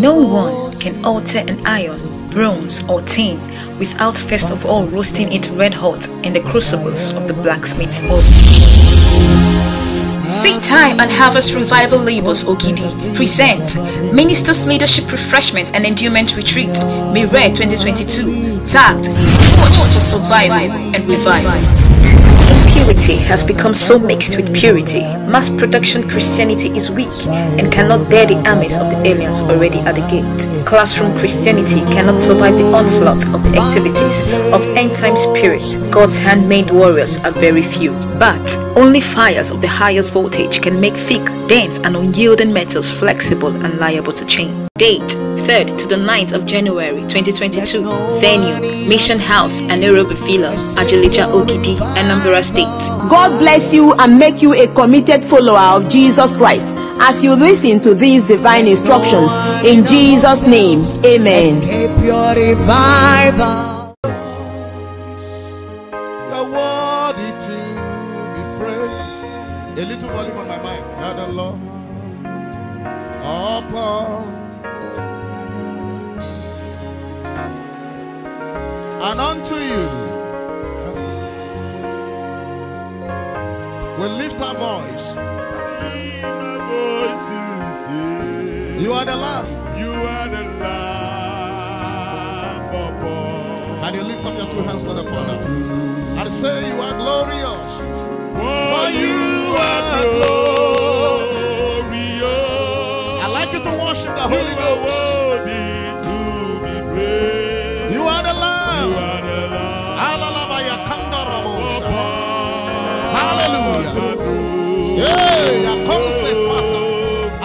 No one can alter an iron, bronze, or tin without first of all roasting it red hot in the crucibles of the blacksmith's oven. Seed Time and Harvest Revival Labels Ogidi presents Ministers Leadership Refreshment and Endowment Retreat, May 2022, tagged Forge for Survival and Revival. Impurity has become so mixed with purity. Mass production Christianity is weak and cannot bear the armies of the aliens already at the gate. Classroom Christianity cannot survive the onslaught of the activities of end time spirit. God's handmade warriors are very few. But only fires of the highest voltage can make thick, dense, and unyielding metals flexible and liable to change. Date 3rd to the 9th of January 2022. Venue Mission House, Nairobi Villa, Ajilija Ogidi, Anambra State. God bless you and make you a committed follower of Jesus Christ as you listen to these divine instructions. In Jesus' name, amen. Escape your revival. You're worthy to be praised. A little volume on my mic. Now the Lord upon and unto you we lift our voice. You are the Lamb. You are the Lamb of God. And you lift up your two hands to the Father and say, You are glorious. For you are glorious. I come say, Father,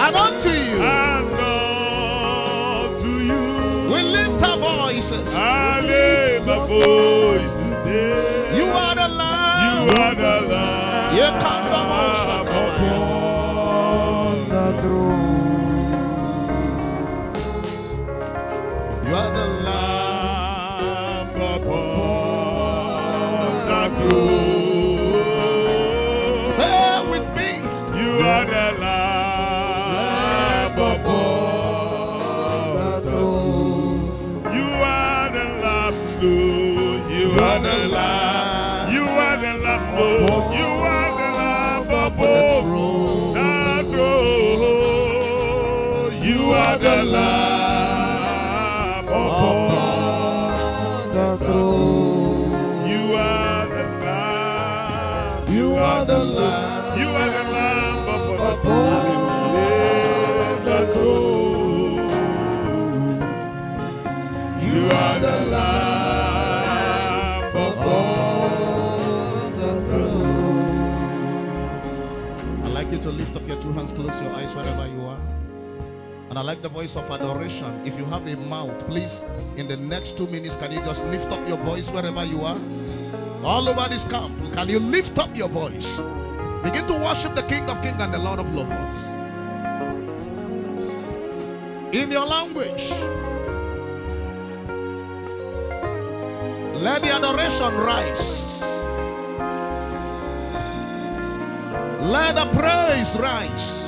and unto you And unto you we lift our voices. I lift my voice to say, You are the Lord. You are the Lamb Yeah, kandarabosha. upon the close your eyes wherever you are. And I like the voice of adoration. If you have a mouth, please, in the next two minutes, can you just lift up your voice wherever you are? All over this camp, can you lift up your voice? Begin to worship the King of Kings and the Lord of Lords. In your language. Let the adoration rise. Let the praise rise.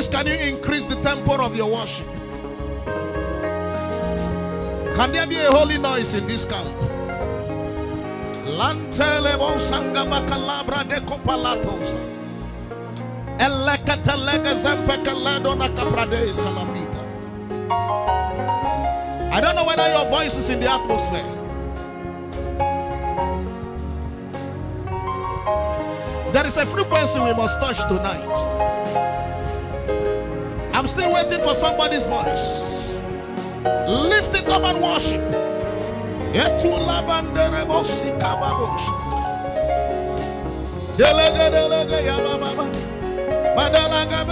Please, can you increase the tempo of your worship? Can there be a holy noise in this camp? De zempekeledo na kalavita. I don't know whether your voice is in the atmosphere. There is a frequency we must touch tonight. I'm still waiting for somebody's voice. Lift it up and worship. Madalanga.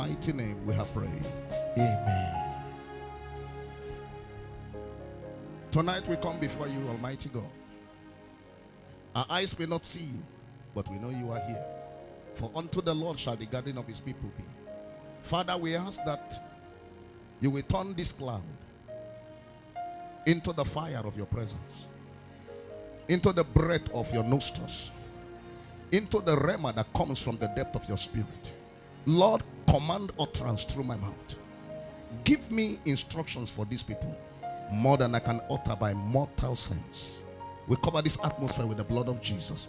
Mighty name we have prayed. Amen. Tonight we come before you, Almighty God. Our eyes may not see you, but we know you are here. For unto the Lord shall the garden of his people be. Father, we ask that you will turn this cloud into the fire of your presence, into the breath of your nostrils, into the rhema that comes from the depth of your spirit. Lord, command utterance through my mouth. Give me instructions for these people more than I can utter by mortal sense. We cover this atmosphere with the blood of Jesus.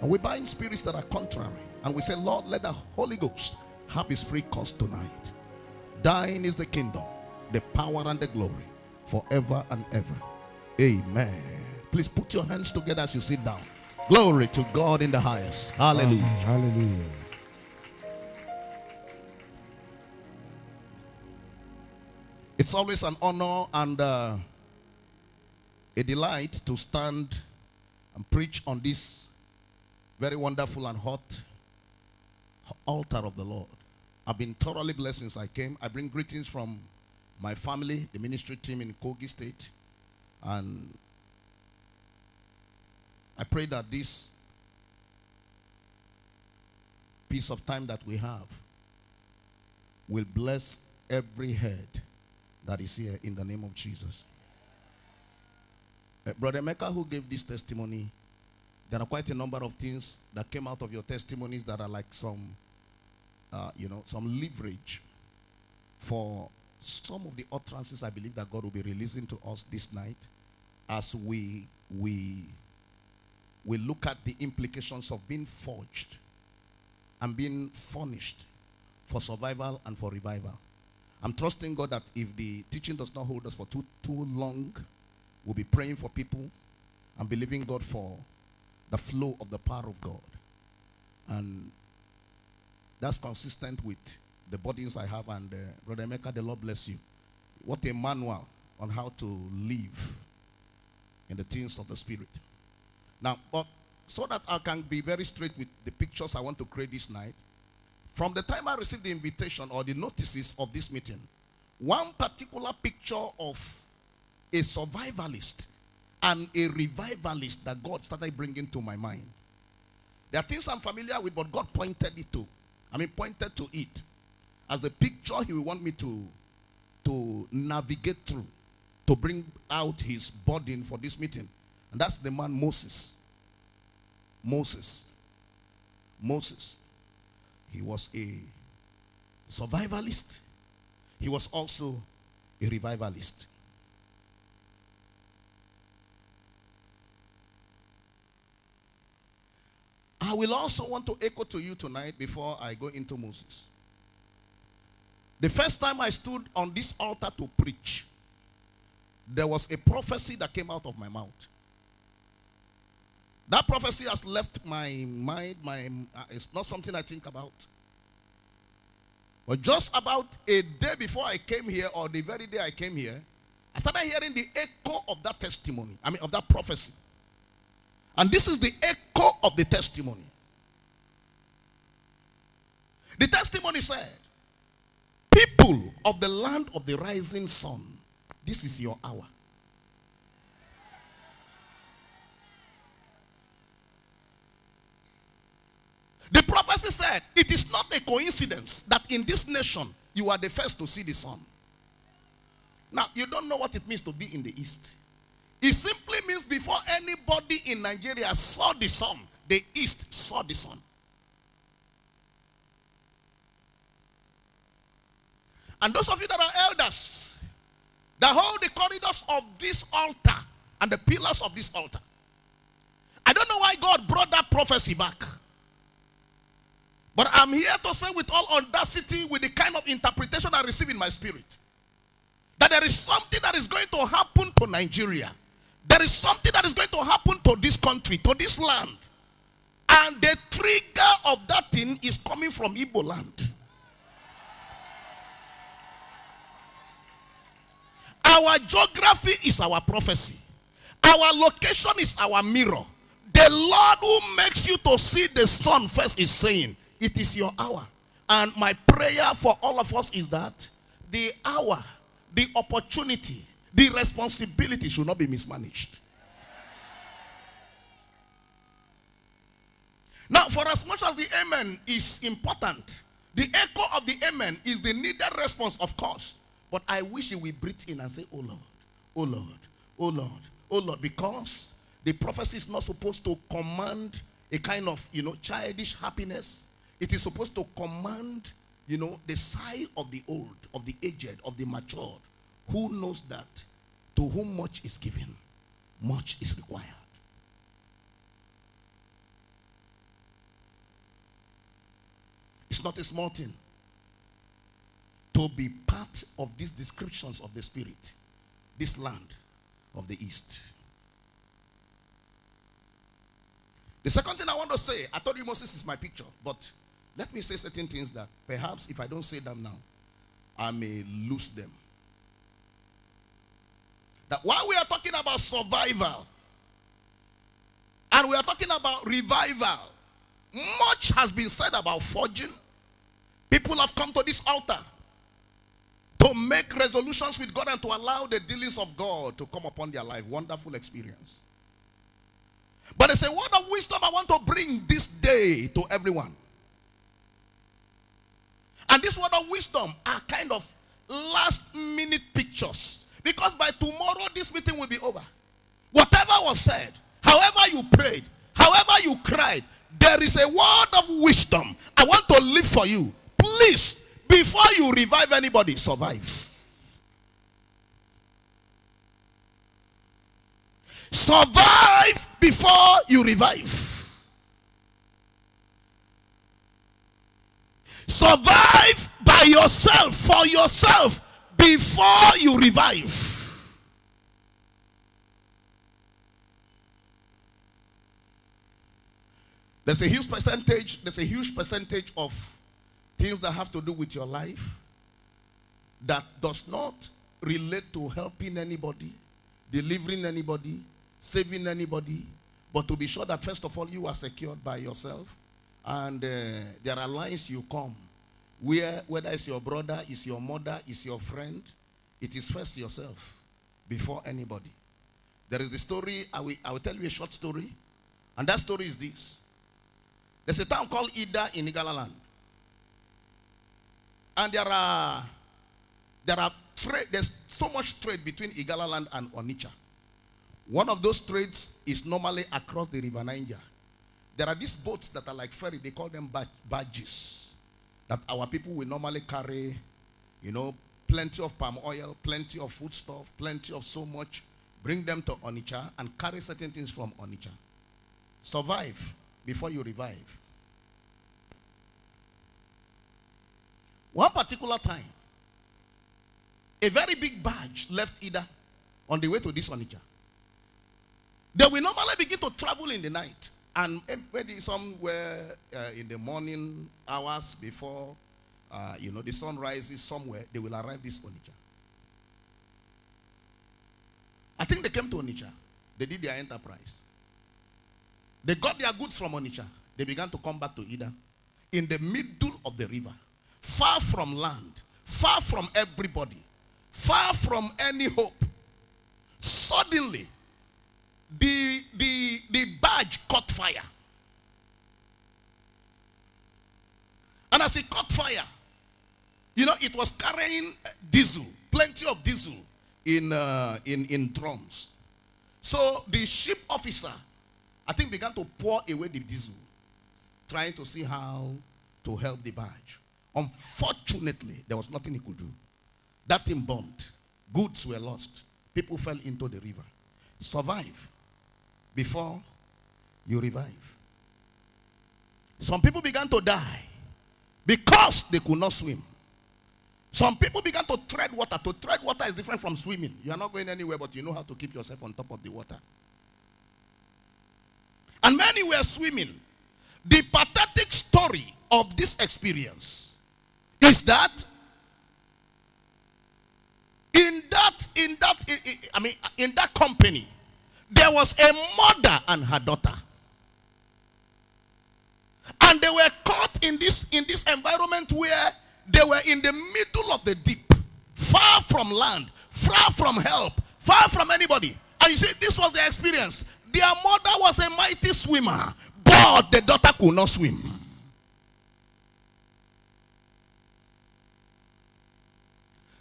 And we bind spirits that are contrary. And we say, Lord, let the Holy Ghost have his free course tonight. Thine is the kingdom, the power, and the glory forever and ever. Amen. Please put your hands together as you sit down. Glory to God in the highest. Hallelujah. Hallelujah. It's always an honor and uh, a delight to stand and preach on this very wonderful and hot altar of the Lord. I've been thoroughly blessed since I came. I bring greetings from my family, the ministry team in Kogi State, and I pray that this piece of time that we have will bless every head that is here in the name of Jesus. Uh, Brother Emeka, who gave this testimony, there are quite a number of things that came out of your testimonies that are like some, uh, you know, some leverage for some of the utterances I believe that God will be releasing to us this night as we we we look at the implications of being forged and being furnished for survival and for revival. I'm trusting God that if the teaching does not hold us for too too long, we'll be praying for people and believing God for the flow of the power of God. And that's consistent with the burdens I have. And uh, Brother Emeka, the Lord bless you. What a manual on how to live in the things of the Spirit. Now, but so that I can be very straight with the pictures I want to create this night, from the time I received the invitation or the notices of this meeting, one particular picture of a survivalist and a revivalist that God started bringing to my mind. There are things I'm familiar with, but God pointed it to. I mean, pointed to it as the picture He will want me to, to navigate through, to bring out His burden for this meeting. And that's the man Moses. Moses. Moses. He was a survivalist. He was also a revivalist. I will also want to echo to you tonight before I go into Moses. The first time I stood on this altar to preach, there was a prophecy that came out of my mouth. That prophecy has left my mind. My uh, it's not something I think about. But just about a day before I came here, or the very day I came here, I started hearing the echo of that testimony. I mean, of that prophecy. And this is the echo of the testimony. The testimony said, People of the land of the rising sun, this is your hour. The said, It is not a coincidence that in this nation you are the first to see the sun. Now, you don't know what it means to be in the east. It simply means before anybody in Nigeria saw the sun, the east saw the sun. And those of you that are elders, that hold the corridors of this altar and the pillars of this altar. I don't know why God brought that prophecy back. But I'm here to say with all audacity, with the kind of interpretation I receive in my spirit, that there is something that is going to happen to Nigeria. There is something that is going to happen to this country, to this land. And the trigger of that thing is coming from Igbo land. Our geography is our prophecy. Our location is our mirror. The Lord who makes you to see the sun first is saying, It is your hour. And my prayer for all of us is that the hour, the opportunity, the responsibility should not be mismanaged. Now, for as much as the amen is important, the echo of the amen is the needed response, of course. But I wish you will breathe in and say, Oh Lord, oh Lord, oh Lord, oh Lord, because the prophecy is not supposed to command a kind of, you know, childish happiness. It is supposed to command, you know, the sigh of the old, of the aged, of the matured, who knows that to whom much is given, much is required. It's not a small thing to be part of these descriptions of the Spirit, this land of the East. The second thing I want to say, I told you Moses is my picture, but let me say certain things that perhaps if I don't say them now, I may lose them. That while we are talking about survival and we are talking about revival, much has been said about forging. People have come to this altar to make resolutions with God and to allow the dealings of God to come upon their life. Wonderful experience. But it's a word of wisdom I want to bring this day to everyone. And this word of wisdom are kind of last minute pictures. Because by tomorrow, this meeting will be over. Whatever was said, however you prayed, however you cried, there is a word of wisdom I want to live for you. Please, before you revive anybody, survive. Survive before you revive. Survive by yourself, for yourself, before you revive. There's a huge percentage, there's a huge percentage of things that have to do with your life that does not relate to helping anybody, delivering anybody, saving anybody, but to be sure that first of all you are secured by yourself and uh, there are lines you come where whether it's your brother, it's your mother, it's your friend, it is first yourself before anybody. There is the story, I will, I will tell you a short story, and that story is this. There's a town called Ida in Igala land. And there are there are trade, there's so much trade between Igala land and Onitsha. One of those trades is normally across the river Niger. There are these boats that are like ferry, they call them barges. That our people will normally carry, you know, plenty of palm oil, plenty of foodstuff, plenty of so much, bring them to Onitsha and carry certain things from Onitsha. Survive before you revive. One particular time, a very big barge left Ida on the way to this Onitsha. They will normally begin to travel in the night. And maybe somewhere uh, in the morning hours before, uh, you know, the sun rises somewhere, they will arrive this Onitsha. I think they came to Onitsha. They did their enterprise. They got their goods from Onitsha. They began to come back to Ida. In the middle of the river. Far from land. Far from everybody. Far from any hope. Suddenly, the, the, the badge caught fire. And as it caught fire, you know, it was carrying diesel, plenty of diesel in, uh, in, in drums. So the ship officer, I think, began to pour away the diesel, trying to see how to help the barge. Unfortunately, there was nothing he could do. That thing burned. Goods were lost. People fell into the river. Survive before you revive. Some people began to die because they could not swim. Some people began to tread water. To tread water is different from swimming. You are not going anywhere, but you know how to keep yourself on top of the water. And many were swimming. The pathetic story of this experience is that in that in that i- i- I mean in that company there was a mother and her daughter. And they were caught in this in this environment where they were in the middle of the deep far from land far from help far from anybody. And you see this was their experience. Their mother was a mighty swimmer but the daughter could not swim.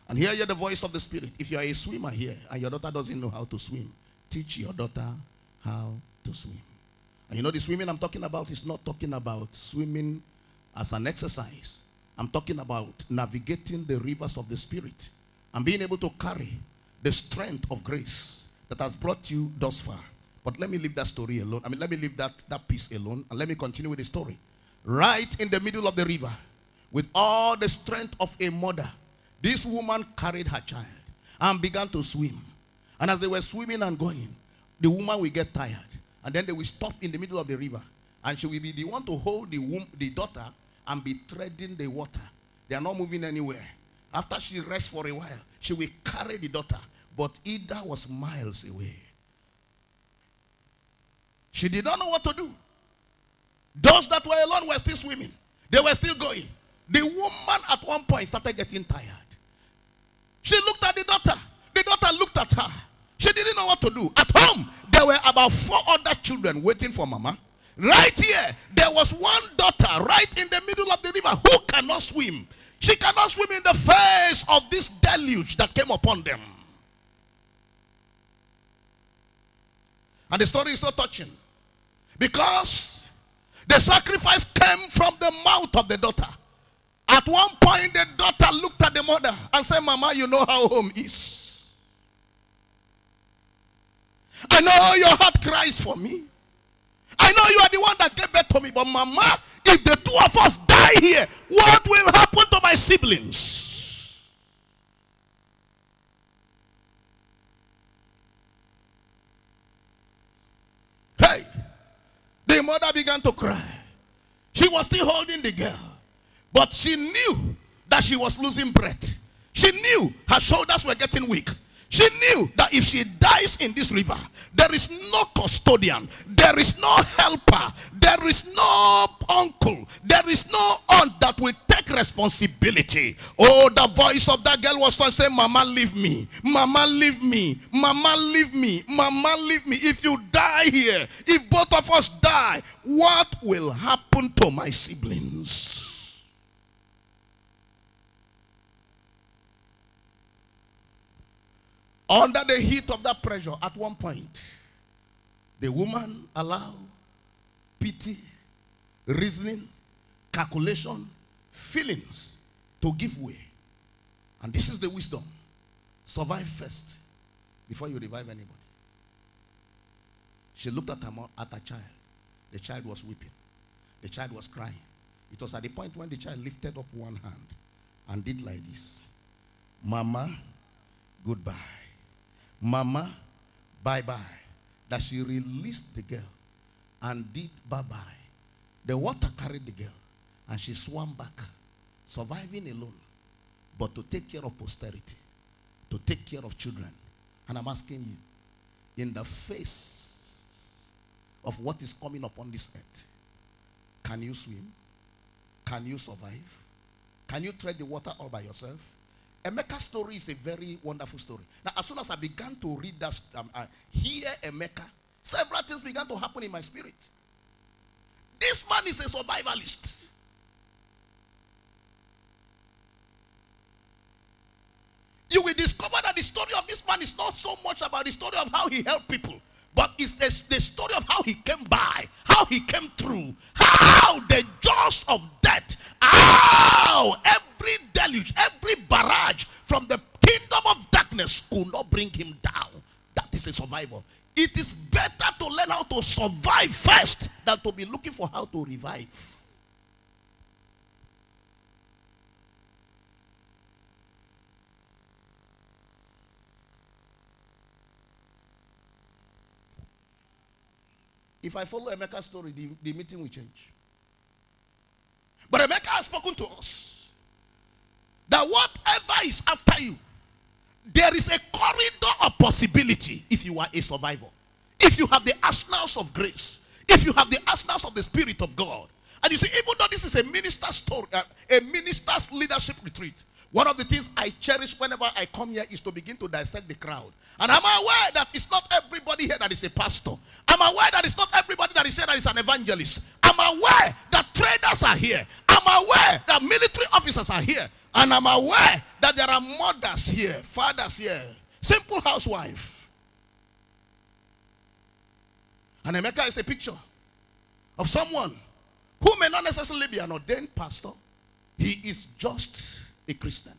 And hear you the voice of the Spirit. If you are a swimmer here and your daughter doesn't know how to swim, teach your daughter how to swim. And you know, the swimming I'm talking about is not talking about swimming as an exercise. I'm talking about navigating the rivers of the Spirit and being able to carry the strength of grace that has brought you thus far. But let me leave that story alone. I mean, let me leave that, that piece alone and let me continue with the story. Right in the middle of the river, with all the strength of a mother, this woman carried her child and began to swim. And as they were swimming and going, the woman will get tired. And then they will stop in the middle of the river. And she will be the one to hold the, womb, the daughter and be treading the water. They are not moving anywhere. After she rests for a while, she will carry the daughter. But Ida was miles away. She did not know what to do. Those that were alone were still swimming. They were still going. The woman at one point started getting tired. She looked at the daughter. The daughter looked at her. She didn't know what to do. At home, there were about four other children waiting for mama. Right here, there was one daughter right in the middle of the river who cannot swim. She cannot swim in the face of this deluge that came upon them. And the story is so touching because the sacrifice came from the mouth of the daughter. At one point, the daughter looked at the mother and said, Mama, you know how home is. I know your heart cries for me. I know you are the one that gave birth to me. But, Mama, if the two of us die here, what will happen to my siblings? Hey, the mother began to cry. She was still holding the girl. But she knew that she was losing breath. She knew her shoulders were getting weak. She knew that if she dies in this river, there is no custodian, there is no helper, there is no uncle, there is no aunt that will take responsibility. Oh, the voice of that girl was to say, Mama, leave me. Mama, leave me. Mama, leave me. Mama, leave me. If you die here, if both of us die, what will happen to my siblings? Under the heat of that pressure, at one point, the woman allowed pity, reasoning, calculation, feelings to give way. And this is the wisdom. Survive first before you revive anybody. She looked at her, at her child. The child was weeping. The child was crying. It was at the point when the child lifted up one hand and did like this. Mama, goodbye. Mama, bye bye. That she released the girl and did bye bye. The water carried the girl and she swam back, surviving alone, but to take care of posterity, to take care of children. And I'm asking you, in the face of what is coming upon this earth, can you swim? Can you survive? Can you tread the water all by yourself? Emeka's story is a very wonderful story. Now, as soon as I began to read that, um, uh, hear Emeka, several things began to happen in my spirit. This man is a survivalist. You will discover that the story of this man is not so much about the story of how he helped people, but it's the, the story of how he came by, how he came through, how the jaws of death, how every deluge, every barrage from the kingdom of darkness could not bring him down. That is a survival. It is better to learn how to survive first than to be looking for how to revive. If I follow Emeka's story, the, the meeting will change. But Emeka has spoken to us that whatever is after you, there is a corridor of possibility if you are a survivor. If you have the arsenals of grace, if you have the arsenals of the Spirit of God. And you see, even though this is a minister's story, uh, a minister's leadership retreat, one of the things I cherish whenever I come here is to begin to dissect the crowd. And I'm aware that it's not everybody here that is a pastor. I'm aware that it's not everybody that is here that is an evangelist. I'm aware that traders are here. I'm aware that military officers are here. And I'm aware that there are mothers here, fathers here, simple housewife. And Emeka is a picture of someone who may not necessarily be an ordained pastor. He is just a Christian.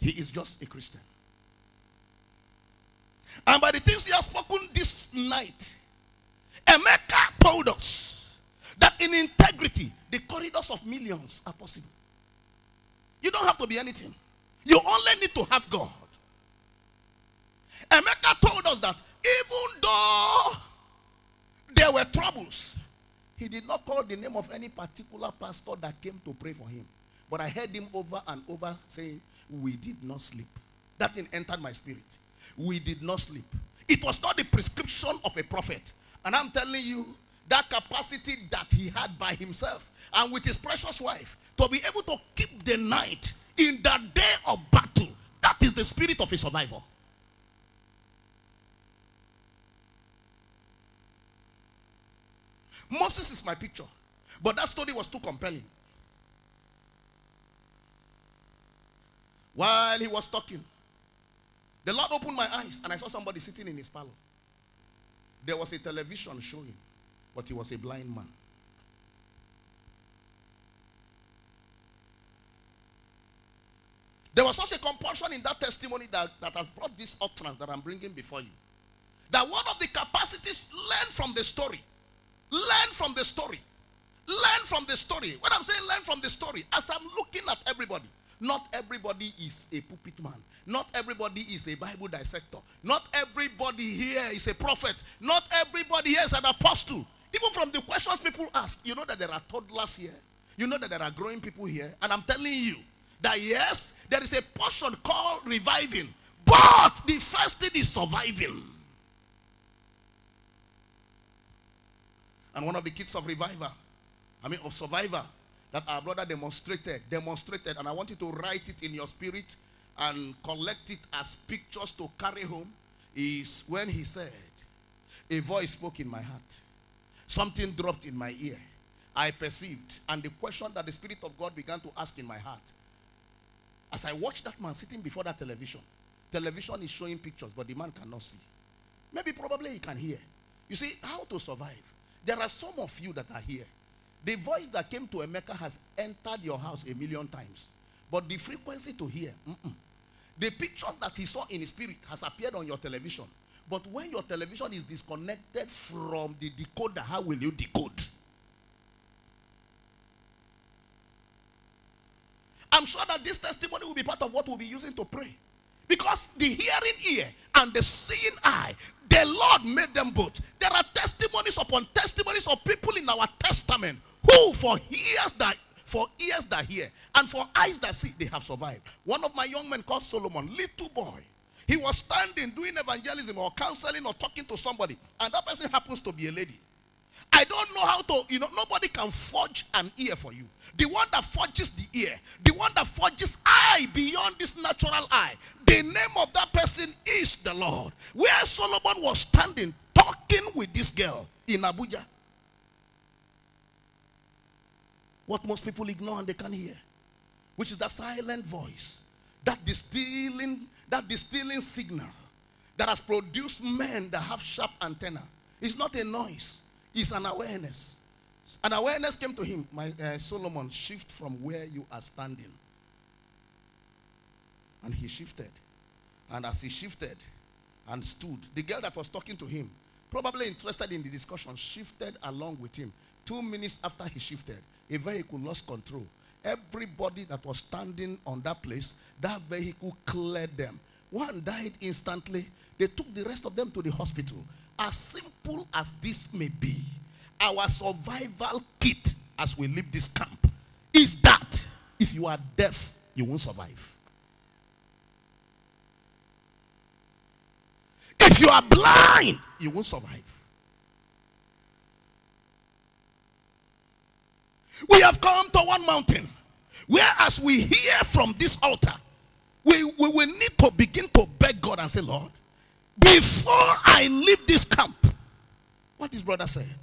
He is just a Christian. And by the things he has spoken this night, Emeka told us that in integrity, the corridors of millions are possible. You don't have to be anything. You only need to have God. Emeka told us that even though there were troubles, he did not call the name of any particular pastor that came to pray for him. But I heard him over and over saying, We did not sleep. That thing entered my spirit. We did not sleep. It was not the prescription of a prophet. And I'm telling you, that capacity that he had by himself and with his precious wife to be able to keep the night in the day of battle, that is the spirit of a survivor. Moses is my picture. But that story was too compelling. While he was talking, the Lord opened my eyes and I saw somebody sitting in his parlor. There was a television showing, but he was a blind man. There was such a compulsion in that testimony that, that has brought this utterance that I'm bringing before you. That one of the capacities learned from the story Learn from the story. Learn from the story. What I'm saying learn from the story, as I'm looking at everybody, not everybody is a pulpit man. Not everybody is a Bible dissector. Not everybody here is a prophet. Not everybody here is an apostle. Even from the questions people ask, you know that there are toddlers here. You know that there are growing people here. And I'm telling you that yes, there is a portion called reviving. But the first thing is surviving. And one of the kids of revival, I mean of survivor, that our brother demonstrated, demonstrated, and I want you to write it in your spirit and collect it as pictures to carry home, is when he said, A voice spoke in my heart. Something dropped in my ear. I perceived. And the question that the Spirit of God began to ask in my heart, as I watched that man sitting before that television, television is showing pictures, but the man cannot see. Maybe probably he can hear. You see, how to survive? There are some of you that are here. The voice that came to Emeka has entered your house a million times. But the frequency to hear, mm-mm. the pictures that he saw in his spirit has appeared on your television. But when your television is disconnected from the decoder, how will you decode? I'm sure that this testimony will be part of what we'll be using to pray. Because the hearing ear and the seeing eye, the Lord made them both. There are testimonies upon testimonies of people in our testament who for ears that for ears that hear and for eyes that see, they have survived. One of my young men called Solomon, little boy. He was standing doing evangelism or counseling or talking to somebody, and that person happens to be a lady. I don't know how to, you know, nobody can forge an ear for you. The one that forges the ear, the one that forges eye beyond this natural eye, the name of that person is the Lord. Where Solomon was standing talking with this girl in Abuja. What most people ignore and they can't hear, which is that silent voice, that distilling, that distilling signal that has produced men that have sharp antenna. It's not a noise is an awareness. An awareness came to him. My uh, Solomon, shift from where you are standing. And he shifted. And as he shifted and stood, the girl that was talking to him, probably interested in the discussion, shifted along with him. Two minutes after he shifted, a vehicle lost control. Everybody that was standing on that place, that vehicle cleared them. One died instantly. They took the rest of them to the hospital. As simple as this may be, our survival kit as we leave this camp is that if you are deaf, you won't survive. If you are blind, you won't survive. We have come to one mountain where, as we hear from this altar, we, we will need to begin to beg God and say, Lord, before I leave this camp, what this brother said,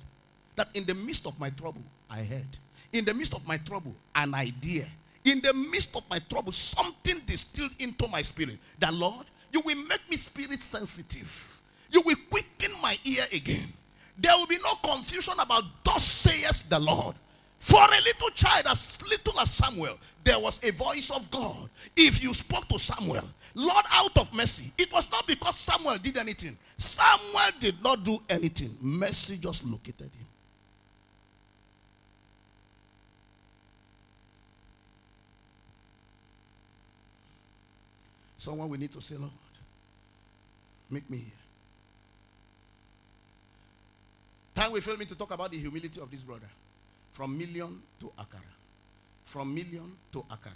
that in the midst of my trouble, I heard. In the midst of my trouble, an idea. In the midst of my trouble, something distilled into my spirit. That Lord, you will make me spirit sensitive. You will quicken my ear again. There will be no confusion about thus saith the Lord. For a little child as little as Samuel, there was a voice of God. If you spoke to Samuel, Lord, out of mercy, it was not because Samuel did anything. Samuel did not do anything. Mercy just located him. Someone we need to say, Lord, make me here. Time will fail me to talk about the humility of this brother. From million to Akara. From million to Akara.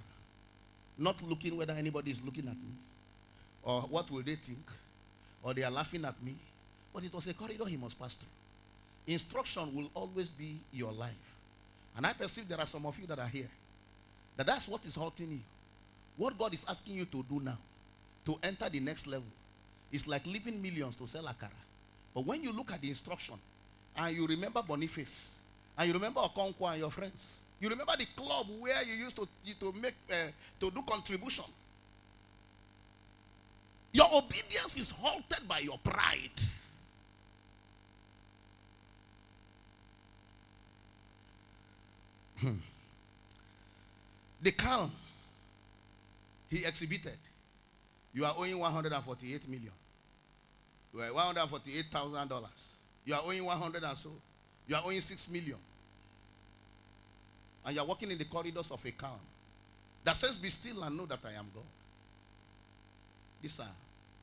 Not looking whether anybody is looking at me. Or what will they think. Or they are laughing at me. But it was a corridor he must pass through. Instruction will always be your life. And I perceive there are some of you that are here. That that's what is halting you. What God is asking you to do now. To enter the next level. Is like leaving millions to sell Akara. But when you look at the instruction, and you remember Boniface, and you remember Okonkwo and your friends, you remember the club where you used to, to make uh, to do contribution. Your obedience is halted by your pride. Hmm. The calm he exhibited, you are owing 148 million. You are 148,000 dollars. You are owing 100 and so. You are owing 6 million. And you are walking in the corridors of a calm that says, Be still and know that I am God. These are,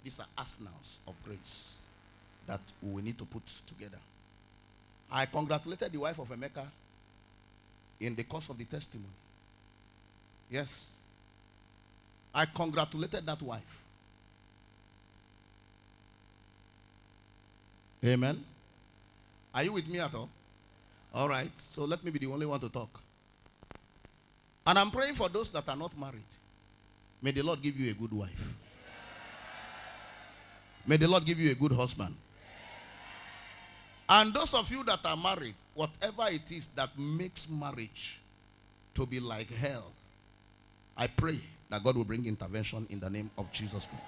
these are arsenals of grace that we need to put together. I congratulated the wife of Emeka in the course of the testimony. Yes. I congratulated that wife. Amen. Are you with me at all? All right. So let me be the only one to talk. And I'm praying for those that are not married. May the Lord give you a good wife. May the Lord give you a good husband. And those of you that are married, whatever it is that makes marriage to be like hell, I pray that God will bring intervention in the name of Jesus Christ.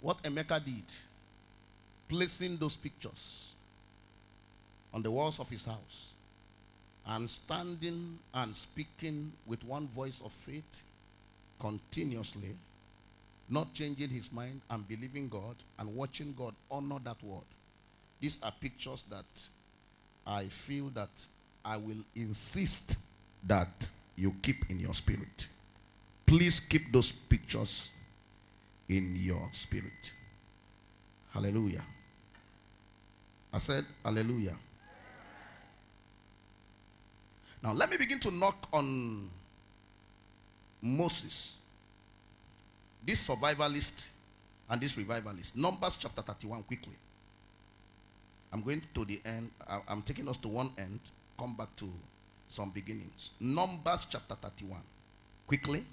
What Emeka did, placing those pictures on the walls of his house and standing and speaking with one voice of faith continuously, not changing his mind and believing God and watching God honor that word. These are pictures that I feel that I will insist that you keep in your spirit. Please keep those pictures in your spirit. Hallelujah. I said, Hallelujah. Now, let me begin to knock on Moses, this survivalist and this revivalist. Numbers chapter 31, quickly. I'm going to the end. I'm taking us to one end, come back to some beginnings. Numbers chapter 31, quickly.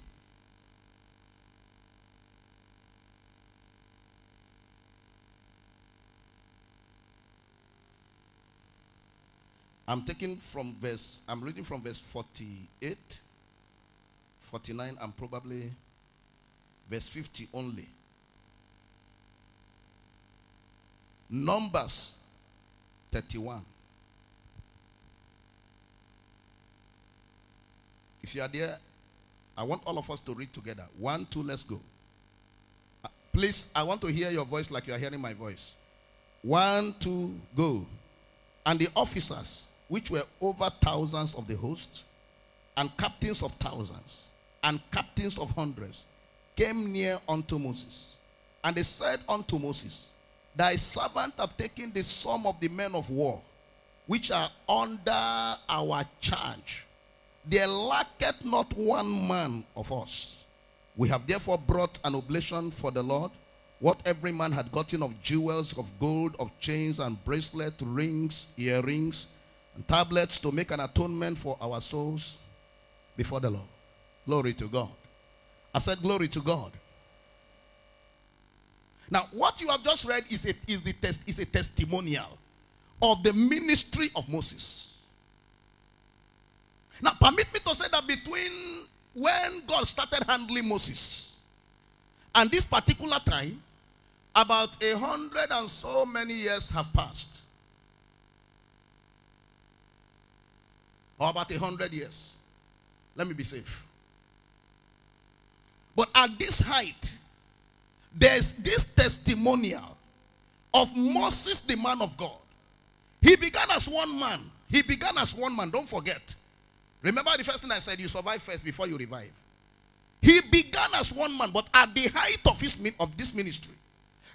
I'm taking from verse, I'm reading from verse 48, 49, and probably verse 50 only. Numbers 31. If you are there, I want all of us to read together. One, two, let's go. Uh, please, I want to hear your voice like you are hearing my voice. One, two, go. And the officers which were over thousands of the host, and captains of thousands, and captains of hundreds, came near unto Moses. And they said unto Moses, Thy servant have taken the sum of the men of war, which are under our charge. There lacketh not one man of us. We have therefore brought an oblation for the Lord. What every man had gotten of jewels, of gold, of chains and bracelets, rings, earrings, and tablets to make an atonement for our souls before the Lord. Glory to God. I said, Glory to God. Now, what you have just read is a, is the test, is a testimonial of the ministry of Moses. Now, permit me to say that between when God started handling Moses and this particular time, about a hundred and so many years have passed. Or about a hundred years. Let me be safe. But at this height, there's this testimonial of Moses, the man of God. He began as one man. He began as one man. Don't forget. Remember the first thing I said, you survive first before you revive. He began as one man, but at the height of his of this ministry,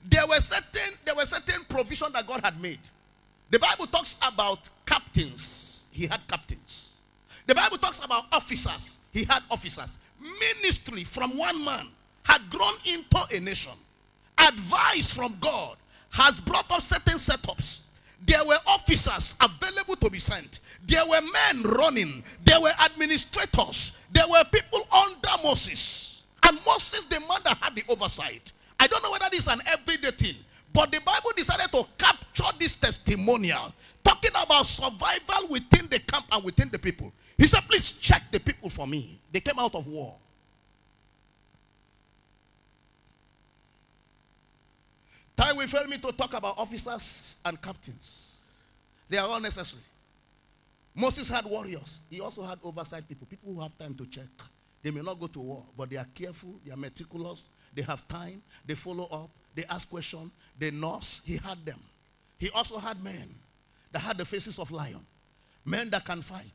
there were certain there were certain provision that God had made. The Bible talks about captains. He had captains. The Bible talks about officers. He had officers. Ministry from one man had grown into a nation. Advice from God has brought up certain setups. There were officers available to be sent. There were men running. There were administrators. There were people under Moses. And Moses, the man that had the oversight. I don't know whether this is an everyday thing. But the Bible decided to capture this testimonial. Talking about survival within the camp and within the people. He said, please check the people for me. They came out of war. Time will fail me to talk about officers and captains. They are all necessary. Moses had warriors. He also had oversight people, people who have time to check. They may not go to war, but they are careful, they are meticulous, they have time, they follow up, they ask questions, they nurse. He had them. He also had men that had the faces of lion, men that can fight.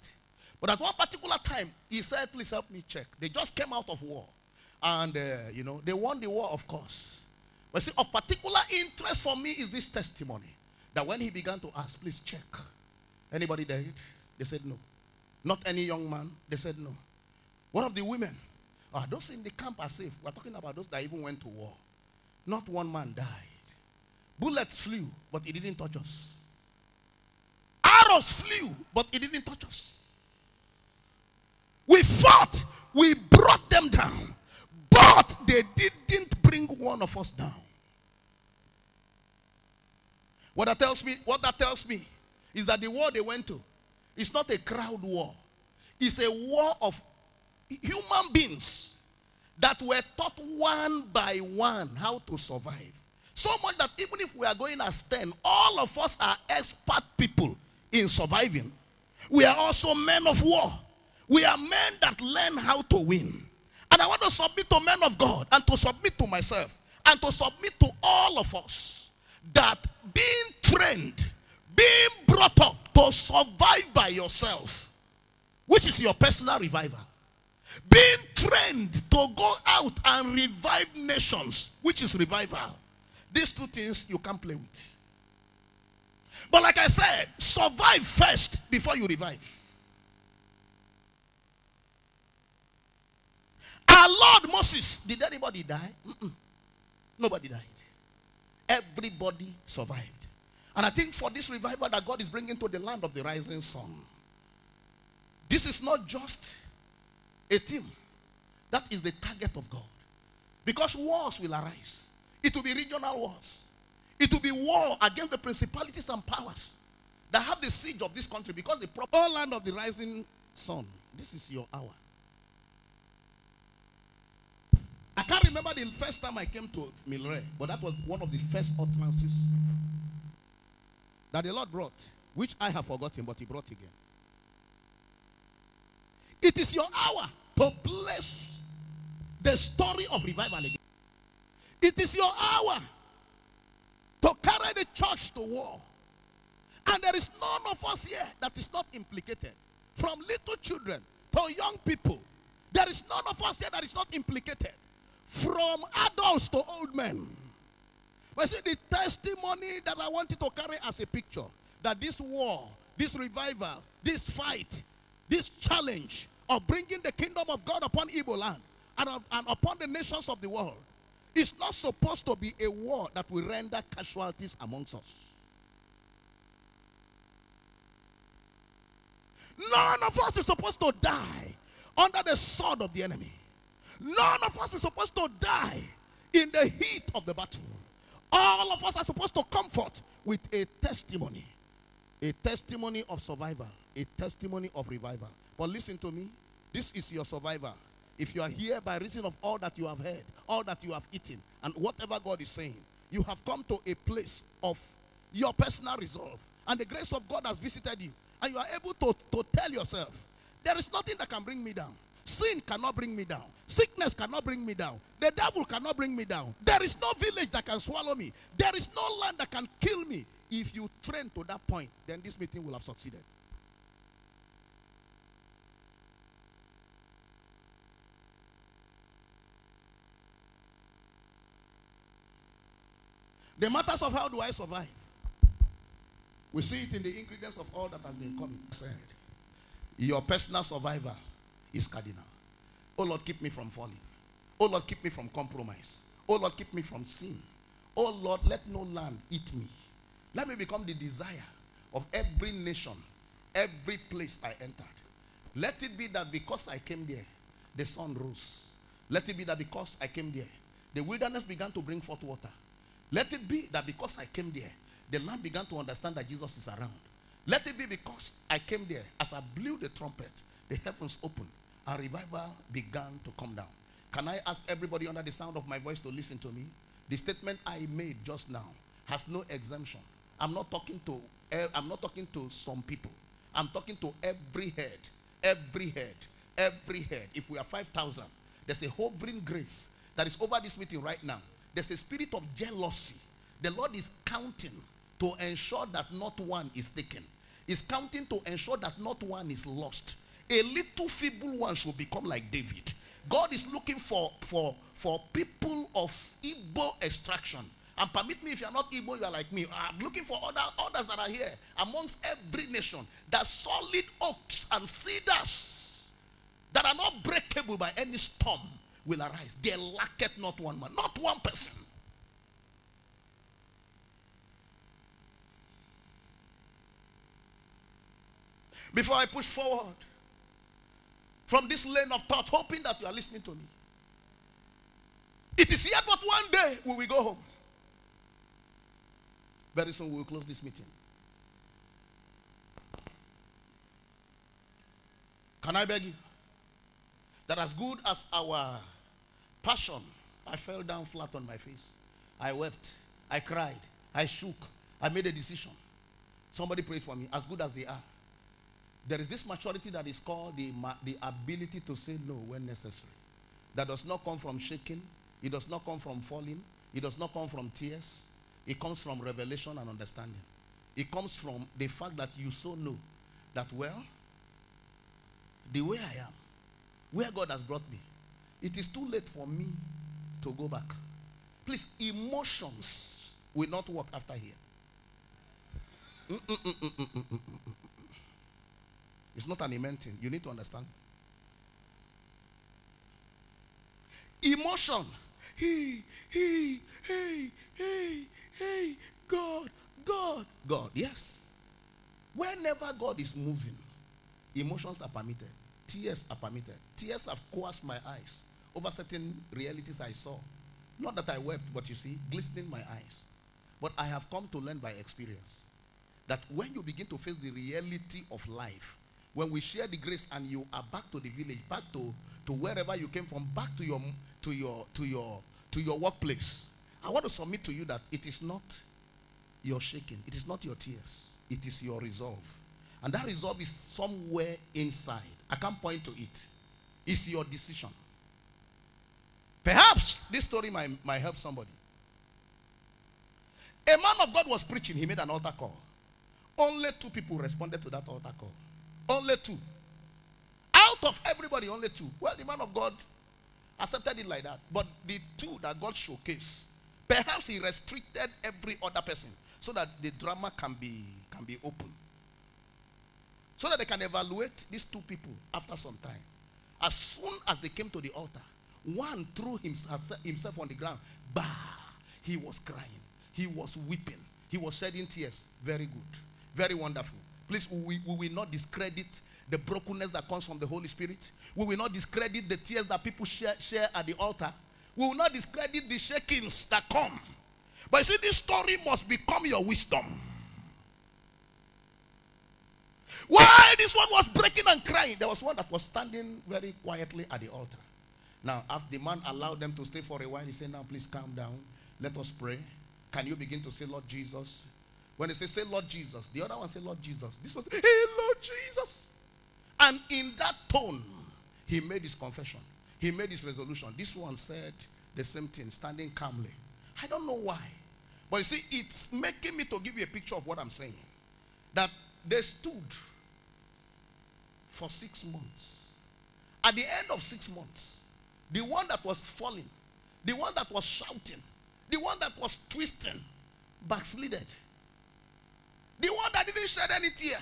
But at one particular time, he said, please help me check. They just came out of war. And, uh, you know, they won the war, of course. But see, of particular interest for me is this testimony. That when he began to ask, please check. Anybody there? They said no. Not any young man. They said no. One of the women. Ah, those in the camp are safe. We're talking about those that even went to war. Not one man died. Bullets flew, but it didn't touch us. Arrows flew, but it didn't touch us. We fought. We brought them down. But they didn't bring one of us down. What that tells me, what that tells me is that the war they went to is not a crowd war. It's a war of human beings that were taught one by one how to survive. So much that even if we are going as 10, all of us are expert people in surviving. We are also men of war. We are men that learn how to win. And I want to submit to men of God and to submit to myself and to submit to all of us that being trained, being brought up to survive by yourself, which is your personal revival, being trained to go out and revive nations, which is revival. These two things you can't play with. But like I said, survive first before you revive. Our Lord Moses, did anybody die? Mm-mm. Nobody died. Everybody survived. And I think for this revival that God is bringing to the land of the rising sun, this is not just a team. That is the target of God. Because wars will arise. It will be regional wars. It will be war against the principalities and powers that have the siege of this country because the proper land of the rising sun. This is your hour. I can't remember the first time I came to Milre, but that was one of the first utterances that the Lord brought, which I have forgotten, but He brought again. It is your hour to bless the story of revival again. It is your hour to carry the church to war. And there is none of us here that is not implicated. From little children to young people, there is none of us here that is not implicated from adults to old men. But see, the testimony that I want you to carry as a picture that this war, this revival, this fight, this challenge of bringing the kingdom of God upon Igbo land and, and upon the nations of the world is not supposed to be a war that will render casualties amongst us. None of us is supposed to die under the sword of the enemy. None of us is supposed to die in the heat of the battle. All of us are supposed to comfort with a testimony. A testimony of survival. A testimony of revival. But listen to me. This is your survival. If you are here by reason of all that you have heard, all that you have eaten, and whatever God is saying, you have come to a place of your personal resolve. And the grace of God has visited you. And you are able to, to tell yourself, there is nothing that can bring me down. Sin cannot bring me down. Sickness cannot bring me down. The devil cannot bring me down. There is no village that can swallow me. There is no land that can kill me. If you train to that point, then this meeting will have succeeded. The matters of how do I survive? We see it in the ingredients of all that has been coming. Your personal survival is cardinal. Oh Lord, keep me from falling. Oh Lord, keep me from compromise. Oh Lord, keep me from sin. Oh Lord, let no land eat me. Let me become the desire of every nation, every place I entered. Let it be that because I came there, the sun rose. Let it be that because I came there, the wilderness began to bring forth water. Let it be that because I came there, the land began to understand that Jesus is around. Let it be because I came there, as I blew the trumpet, the heavens opened, and revival began to come down. Can I ask everybody under the sound of my voice to listen to me? The statement I made just now has no exemption. I'm not talking to eh, I'm not talking to some people. I'm talking to every head, every head, every head. If we are 5,000, there's a hovering grace that is over this meeting right now. There's a spirit of jealousy. The Lord is counting to ensure that not one is taken. Is counting to ensure that not one is lost. A little feeble one should become like David. God is looking for for for people of Igbo extraction. And permit me, if you are not Igbo, you are like me. I'm looking for other others that are here amongst every nation. That solid oaks and cedars that are not breakable by any storm will arise. There lacketh not one man, not one person. Before I push forward from this lane of thought, hoping that you are listening to me, it is yet but one day when we will go home. Very soon we will close this meeting. Can I beg you? That as good as our passion, I fell down flat on my face. I wept. I cried. I shook. I made a decision. Somebody pray for me. As good as they are. There is this maturity that is called the, the ability to say no when necessary. That does not come from shaking. It does not come from falling. It does not come from tears. It comes from revelation and understanding. It comes from the fact that you so know that, well, the way I am, where God has brought me, it is too late for me to go back. Please, emotions will not work after here. Mm, mm, mm, it's not an amen thing. You need to understand. Emotion. He, he, hey, hey, hey, God, God, God. Yes. Whenever God is moving, emotions are permitted. Tears are permitted. Tears have coerced my eyes over certain realities I saw. Not that I wept, but you see, glistening my eyes. But I have come to learn by experience that when you begin to face the reality of life, when we share the grace and you are back to the village, back to, to wherever you came from, back to your to your to your to your workplace, I want to submit to you that it is not your shaking, it is not your tears, it is your resolve. And that resolve is somewhere inside. I can't point to it. It's your decision. Perhaps this story might, might help somebody. A man of God was preaching, he made an altar call. Only two people responded to that altar call. Only two. Out of everybody, only two. Well, the man of God accepted it like that. But the two that God showcased Perhaps he restricted every other person so that the drama can be can be open. So that they can evaluate these two people after some time. As soon as they came to the altar, one threw himself, uh, himself on the ground. Bah! He was crying. He was weeping. He was shedding tears. Very good. Very wonderful. Please, we, we will not discredit the brokenness that comes from the Holy Spirit. We will not discredit the tears that people share, share at the altar. We will not discredit the shakings that come. But you see, this story must become your wisdom. Why this one was breaking and crying? There was one that was standing very quietly at the altar. Now, after the man allowed them to stay for a while, he said, Now please calm down. Let us pray. Can you begin to say, Lord Jesus? When they say, Say, Lord Jesus, the other one say, Lord Jesus. This was, Hey, Lord Jesus. And in that tone, he made his confession. He made his resolution. This one said the same thing, standing calmly. I don't know why. But you see, it's making me to give you a picture of what I'm saying. That they stood for six months. At the end of six months, the one that was falling, the one that was shouting, the one that was twisting, backslided. The one that didn't shed any tear,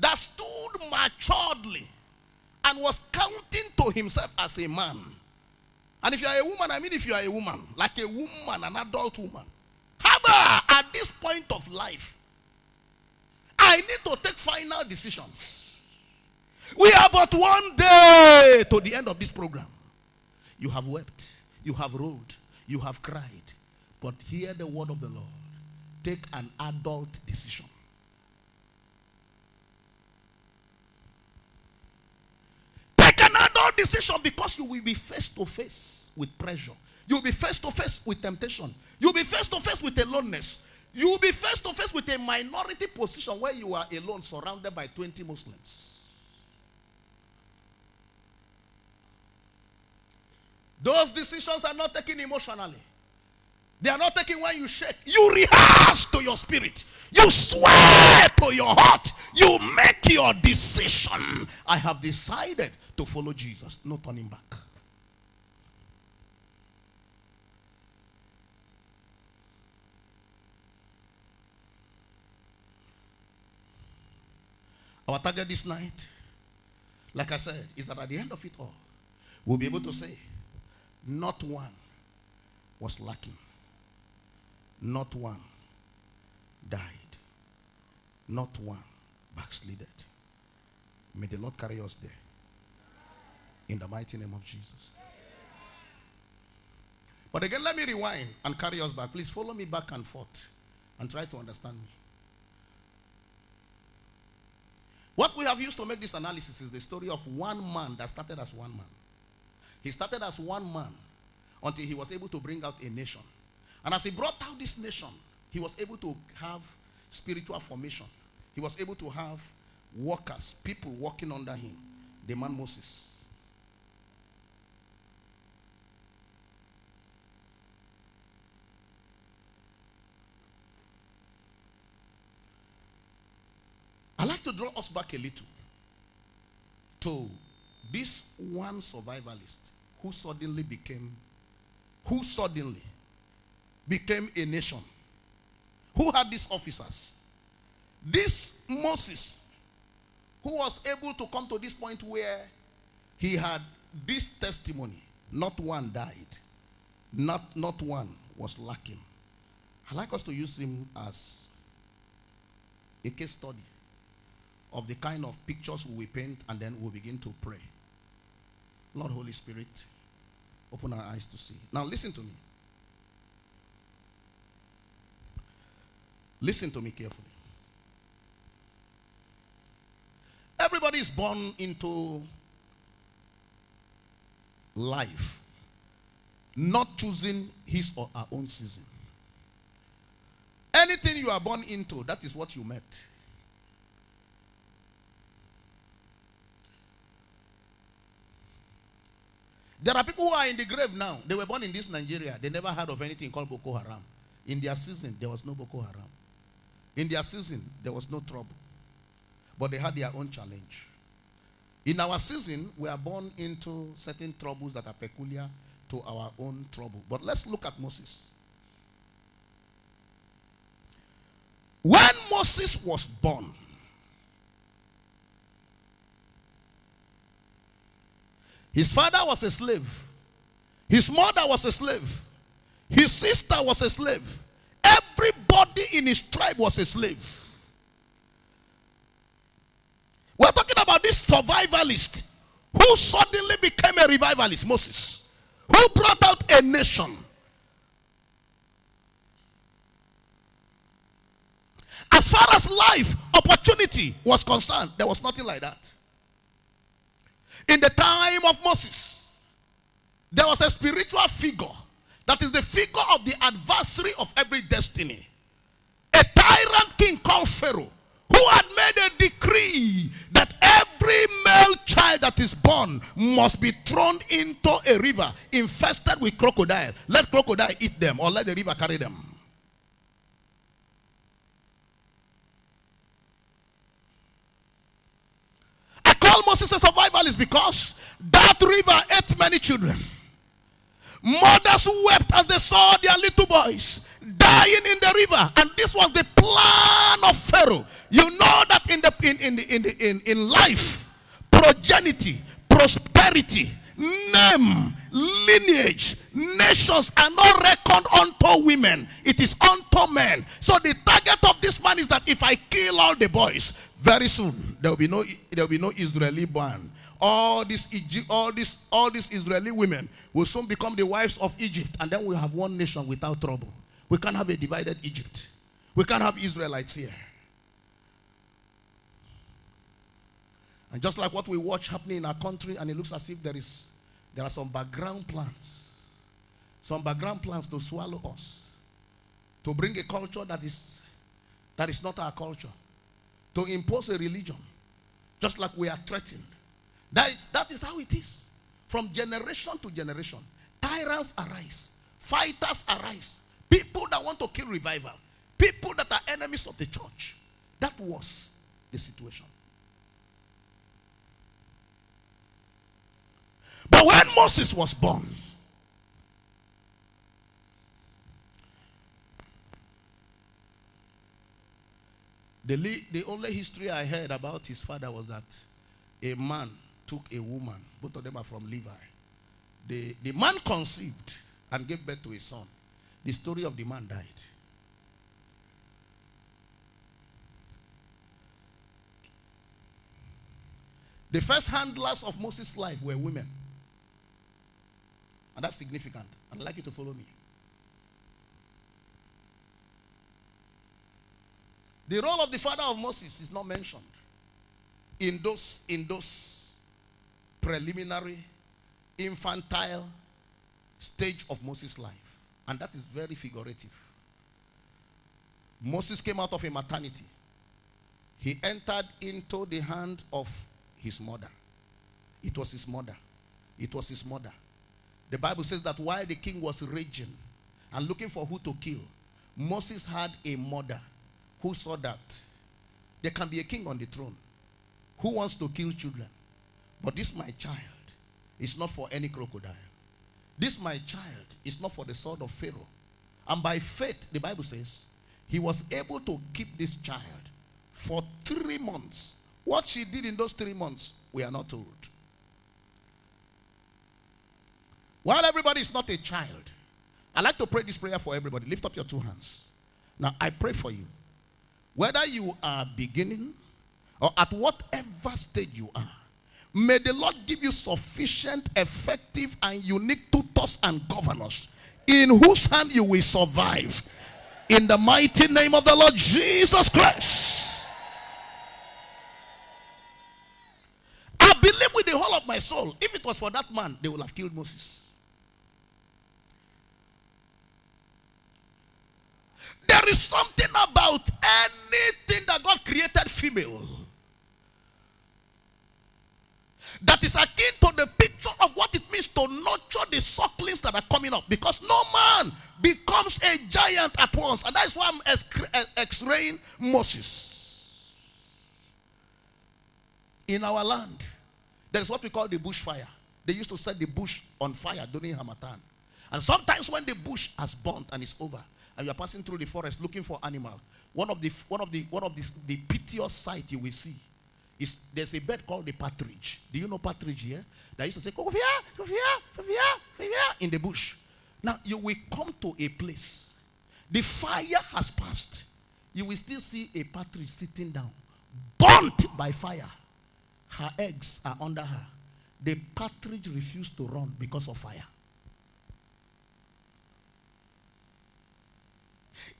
that stood maturedly and was counting to himself as a man. And if you are a woman, I mean if you are a woman, like a woman, an adult woman, Haba, at this point of life, I need to take final decisions. We are but one day to the end of this program. You have wept, you have rolled, you have cried, but hear the word of the Lord. Take an adult decision. Take an adult decision because you will be face to face with pressure. You'll be face to face with temptation. You'll be face to face with aloneness. You'll be face to face with a minority position where you are alone, surrounded by 20 Muslims. Those decisions are not taken emotionally. They are not taken when you shake. You rehearse to your spirit. You swear to your heart. You make your decision. I have decided to follow Jesus. No turning back. Our target this night, like I said, is that at the end of it all, we'll be able to say, not one was lacking. Not one died. Not one backslided. May the Lord carry us there. In the mighty name of Jesus. But again, let me rewind and carry us back. Please follow me back and forth and try to understand me. What we have used to make this analysis is the story of one man that started as one man. He started as one man until he was able to bring out a nation. And as he brought out this nation, he was able to have spiritual formation. He was able to have workers, people working under him. The man Moses. I like to draw us back a little to this one survivalist who suddenly became, who suddenly became a nation. Who had these officers? This Moses, who was able to come to this point where he had this testimony, not one died, not, not one was lacking. I like us to use him as a case study of the kind of pictures we paint and then we'll begin to pray. Lord Holy Spirit, open our eyes to see. Now listen to me. Listen to me carefully. Everybody is born into life, not choosing his or her own season. Anything you are born into, that is what you met. There are people who are in the grave now. They were born in this Nigeria. They never heard of anything called Boko Haram. In their season, there was no Boko Haram. In their season, there was no trouble. But they had their own challenge. In our season, we are born into certain troubles that are peculiar to our own trouble. But let's look at Moses. When Moses was born, his father was a slave, his mother was a slave, his sister was a slave, everybody in his tribe was a slave. We're talking about this survivalist who suddenly became a revivalist, Moses, who brought out a nation. As far as life, opportunity was concerned, there was nothing like that. In the time of Moses, there was a spiritual figure that is the figure of the adversary of every destiny. A tyrant king called Pharaoh who had made a decree that every male child that is born must be thrown into a river infested with crocodile. Let crocodile eat them or let the river carry them. I call Moses a survivalist because that river ate many children. Mothers wept as they saw their little boys dying in the river. And this was the plan of Pharaoh. You know that in the in in in in, in life, progeny, prosperity, name, lineage, nations are not reckoned unto women. It is unto men. So the target of this man is that if I kill all the boys, very soon there will be no there will be no Israeli born all these Egypt, all these all these Israeli women will soon become the wives of Egypt, and then we have one nation without trouble. We can't have a divided Egypt. We can't have Israelites here. And just like what we watch happening in our country, and it looks as if there is there are some background plans, some background plans to swallow us, to bring a culture that is that is not our culture, to impose a religion, just like we are threatened. That is, that is how it is. From generation to generation, tyrants arise, fighters arise, people that want to kill revival, people that are enemies of the church. That was the situation. But when Moses was born, the, the only history I heard about his father was that a man took a woman. Both of them are from Levi. The, the man conceived and gave birth to a son. The story of the man died. The first handlers of Moses' life were women. And that's significant. I'd like you to follow me. The role of the father of Moses is not mentioned in those in those preliminary infantile stage of Moses' life. And that is very figurative. Moses came out of a maternity. He entered into the hand of his mother. It was his mother. It was his mother. The Bible says that while the king was raging and looking for who to kill, Moses had a mother who saw that there can be a king on the throne who wants to kill children. But this my child is not for any crocodile. This my child is not for the sword of Pharaoh. And by faith, the Bible says, he was able to keep this child for three months. What she did in those three months, we are not told. While everybody is not a child, I like to pray this prayer for everybody. Lift up your two hands. Now, I pray for you. Whether you are beginning or at whatever stage you are, may the Lord give you sufficient, effective, and unique tutors and governors in whose hand you will survive. In the mighty name of the Lord Jesus Christ. I believe with the whole of my soul, if it was for that man, they would have killed Moses. There is something about anything that God created female that is akin to the picture of what it means to nurture the sucklings that are coming up. Because no man becomes a giant at once. And that's why I'm x-raying Moses. In our land, there is what we call the bushfire. They used to set the bush on fire during Harmattan. And sometimes when the bush has burnt and it's over, and you are passing through the forest looking for animal, one of the one of the one of the, the piteous sight you will see is there's a bird called the partridge. Do you know partridge here? That used to say "Kofia, Kofia, Kofia, Kofia," in the bush. Now you will come to a place. The fire has passed. You will still see a partridge sitting down, burnt by fire. Her eggs are under her. The partridge refused to run because of fire.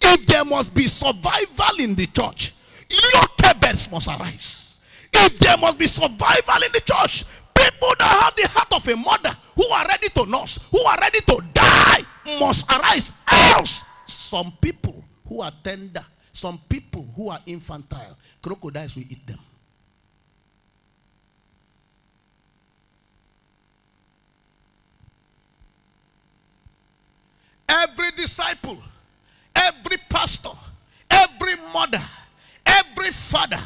If there must be survival in the church, your beds must arise. If there must be survival in the church, people that have the heart of a mother who are ready to nurse, who are ready to die, must arise. Else, some people who are tender, some people who are infantile, crocodiles will eat them. Every disciple, every pastor, every mother, every father,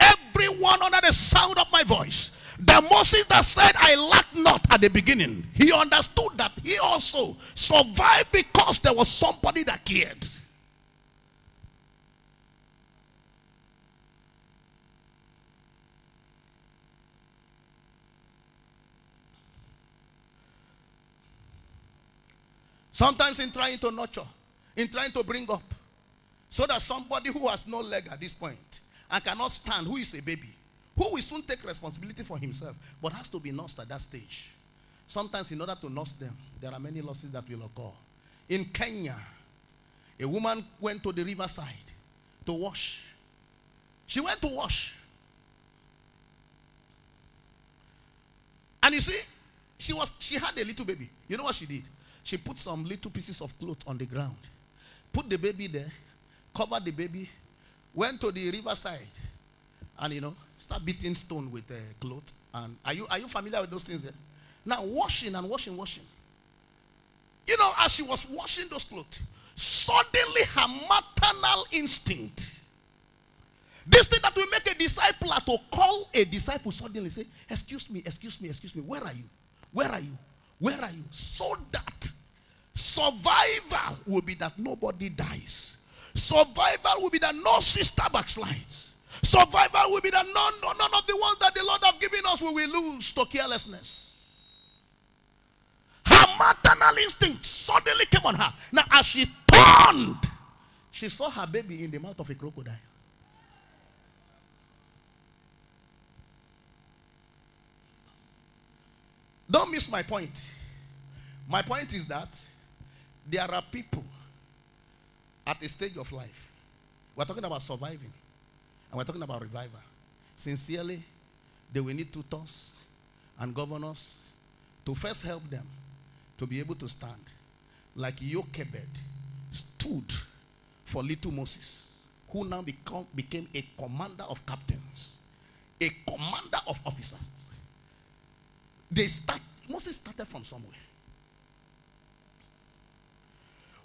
everyone under the sound of my voice. The Moses that said, I lack not at the beginning, he understood that he also survived because there was somebody that cared. Sometimes in trying to nurture, in trying to bring up, so that somebody who has no leg at this point and cannot stand, who is a baby, who will soon take responsibility for himself, but has to be nursed at that stage. Sometimes, in order to nurse them, there are many losses that will occur. In Kenya, a woman went to the riverside to wash. She went to wash. And you see, she was she had a little baby. You know what she did? She put some little pieces of cloth on the ground, put the baby there, cover the baby, went to the riverside, and you know, start beating stone with a uh, cloth. And are you are you familiar with those things there? Now washing and washing, washing. You know, as she was washing those clothes, suddenly her maternal instinct, this thing that will make a disciple to call a disciple suddenly say, Excuse me, excuse me, excuse me, where are you? Where are you? Where are you? So that survival will be that nobody dies. Survival will be that no sister backslides. Survival will be that none, none of the ones that the Lord have given us we will lose to carelessness. Her maternal instinct suddenly came on her. Now, as she turned, she saw her baby in the mouth of a crocodile. Don't miss my point. My point is that there are people at a stage of life. We're talking about surviving. And we're talking about revival. Sincerely, they will need tutors and governors to first help them to be able to stand. Like Jochebed stood for little Moses, who now become, became a commander of captains, a commander of officers. They start, Moses started from somewhere.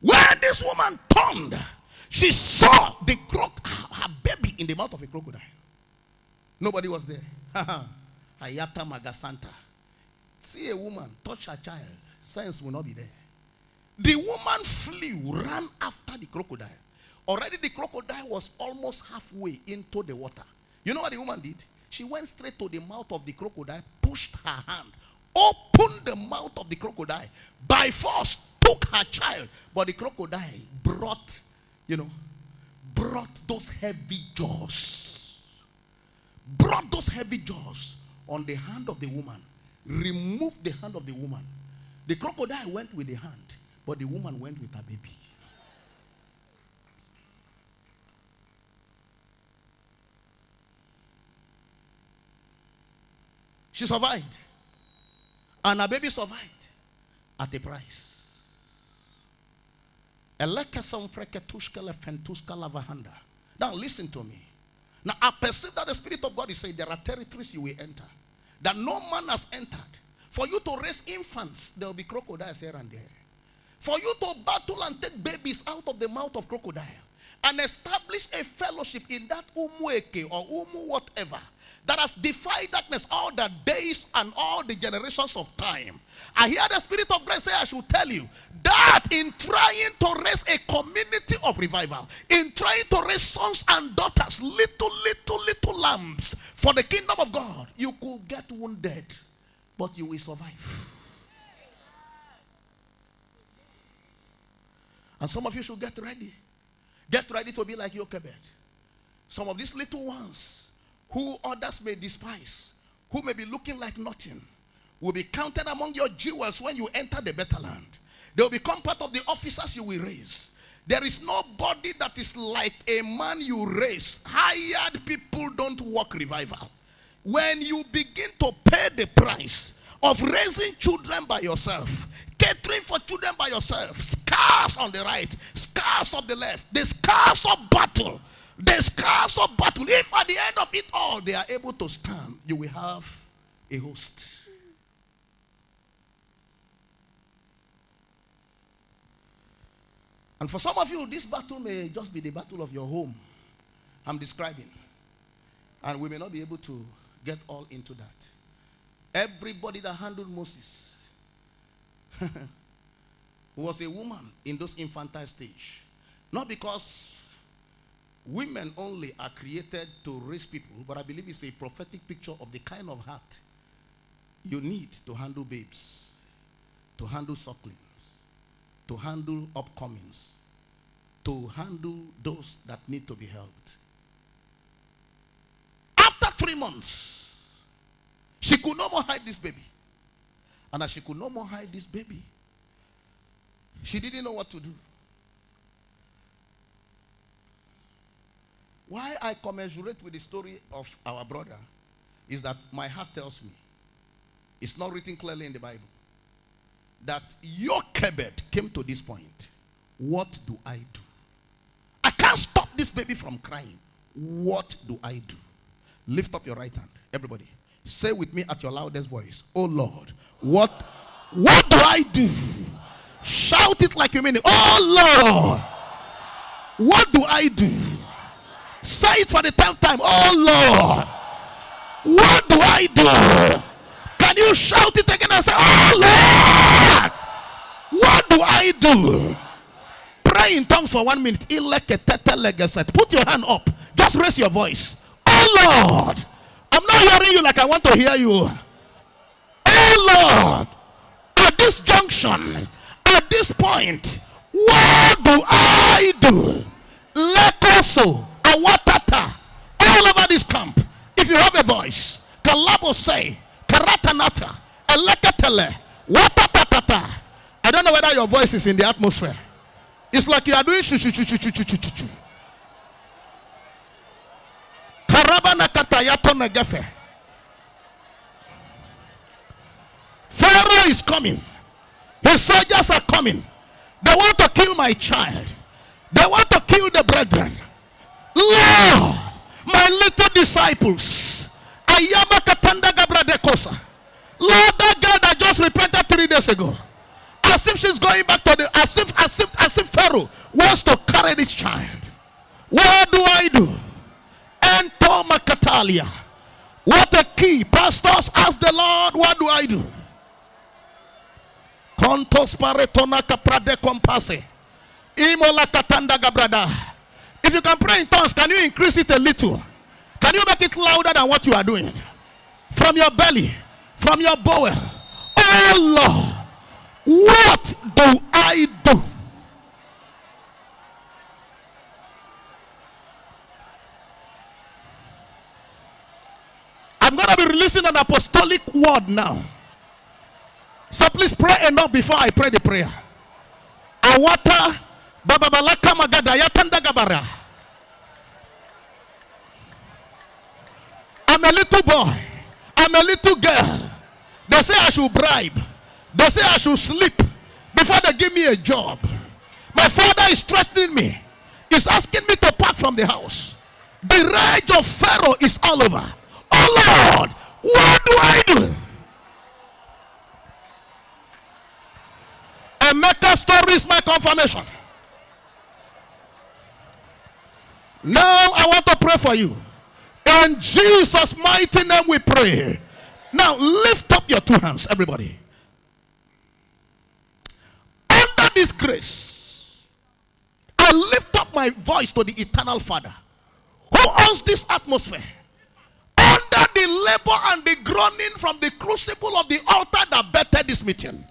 When this woman turned, she saw the croc, her baby in the mouth of a crocodile. Nobody was there. Hayata Magasanta. See a woman touch her child, sense will not be there. The woman flew, ran after the crocodile. Already the crocodile was almost halfway into the water. You know what the woman did? She went straight to the mouth of the crocodile, pushed her hand, opened the mouth of the crocodile by force, took her child. But the crocodile brought, you know, brought those heavy jaws. Brought those heavy jaws on the hand of the woman. Removed the hand of the woman. The crocodile went with the hand, but the woman went with her baby. She survived. And her baby survived at a price. Now listen to me. Now I perceive that the Spirit of God is saying there are territories you will enter that no man has entered. For you to raise infants, there will be crocodiles here and there. For you to battle and take babies out of the mouth of crocodile and establish a fellowship in that umueke or umu whatever that has defied darkness all the days and all the generations of time. I hear the Spirit of grace say, I should tell you that in trying to raise a community of revival, in trying to raise sons and daughters, little, little, little lambs for the kingdom of God, you could get wounded, but you will survive. And some of you should get ready. Get ready to be like Jochebed. Some of these little ones who others may despise, who may be looking like nothing, will be counted among your jewels when you enter the better land. They will become part of the officers you will raise. There is nobody that is like a man you raise. Hired people don't work revival. When you begin to pay the price of raising children by yourself, catering for children by yourself, scars on the right, scars of the left, the scars of battle, the scars of battle. If at the end of it all they are able to stand, you will have a host. And for some of you, this battle may just be the battle of your home. I'm describing. And we may not be able to get all into that. Everybody that handled Moses was a woman in those infantile stage. Not because women only are created to raise people, but I believe it's a prophetic picture of the kind of heart you need to handle babes, to handle sucklings, to handle upcomings, to handle those that need to be helped. After three months, she could no more hide this baby. And as she could no more hide this baby, she didn't know what to do. Why I commensurate with the story of our brother is that my heart tells me, it's not written clearly in the Bible, that your Jochebed came to this point. What do I do? I can't stop this baby from crying. What do I do? Lift up your right hand, everybody. Say with me at your loudest voice, Oh Lord, what what do I do? Shout it like you mean it. Oh Lord, what do I do? Say it for the tenth time. Oh Lord, what do I do? Can you shout it again and say, Oh Lord, what do I do? Pray in tongues for one minute. Put your hand up. Just raise your voice. Oh Lord, I'm not hearing you like I want to hear you. Oh Lord, at this junction, at this point, what do I do? Lekoso, awatata, all over this camp. If you have a voice, kalabo say, karatanata, elekatele, watatatata. I don't know whether your voice is in the atmosphere. It's like you are doing shu shu shu shu shu shu shu shu. Karabana katayato negefe. Pharaoh is coming. His soldiers are coming. They want to kill my child. They want to kill the brethren. Lord, my little disciples. Ayama katanda gabra dekosa. Lord, that girl that just repented three days ago. As if she's going back to the as if as if as if Pharaoh wants to carry this child. What do I do? Ento makatalia. What a key. Pastors ask the Lord, what do I do? Kontos paretona kaprade kompase. Imola katanda gabrada. If you can pray in tongues, can you increase it a little? Can you make it louder than what you are doing? From your belly, from your bowel. Oh Lord, what do I do? I'm going to be releasing an apostolic word now. So please pray enough before I pray the prayer. Awata bababalaka magada yatanda gabara. I'm a little boy. I'm a little girl. They say I should bribe. They say I should sleep before they give me a job. My father is threatening me. He's asking me to pack from the house. The rage of Pharaoh is all over. Oh Lord, what do I do? Emeka story is my confirmation. Now I want to pray for you. In Jesus' mighty name we pray. Now lift up your two hands, everybody. Under this grace, I lift up my voice to the eternal Father who owns this atmosphere. Under the labor and the groaning from the crucible of the altar that bettered this meeting,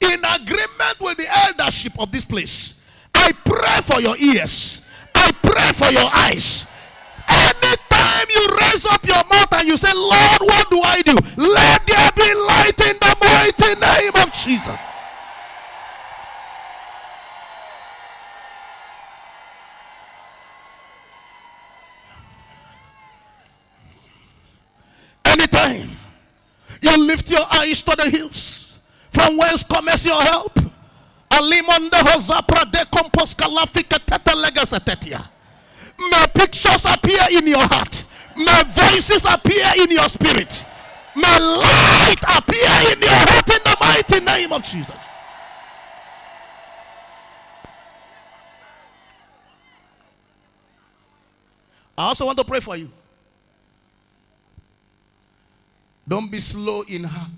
in agreement with the eldership of this place, I pray for your ears, I pray for your eyes. Anytime you raise up your mouth and you say, Lord, what do I do? Let there be light in the mighty name of Jesus. Anytime you lift your eyes to the hills, from whence comes your help? May pictures appear in your heart. May voices appear in your spirit. May light appear in your heart in the mighty name of Jesus. I also want to pray for you. Don't be slow in heart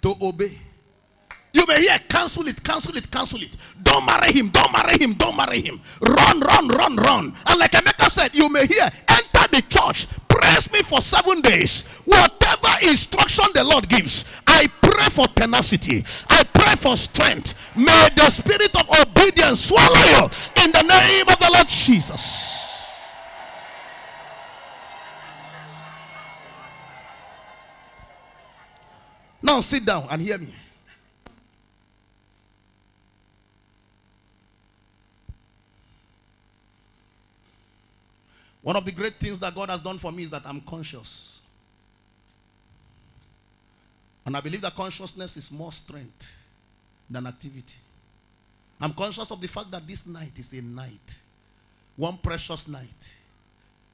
to obey. You may hear, cancel it, cancel it, cancel it. Don't marry him, don't marry him, don't marry him. Run, run, run, run. And like Emeka said, you may hear, enter the church, praise me for seven days. Whatever instruction the Lord gives, I pray for tenacity. I pray for strength. May the spirit of obedience swallow you in the name of the Lord Jesus. Now sit down and hear me. One of the great things that God has done for me is that I'm conscious. And I believe that consciousness is more strength than activity. I'm conscious of the fact that this night is a night, one precious night,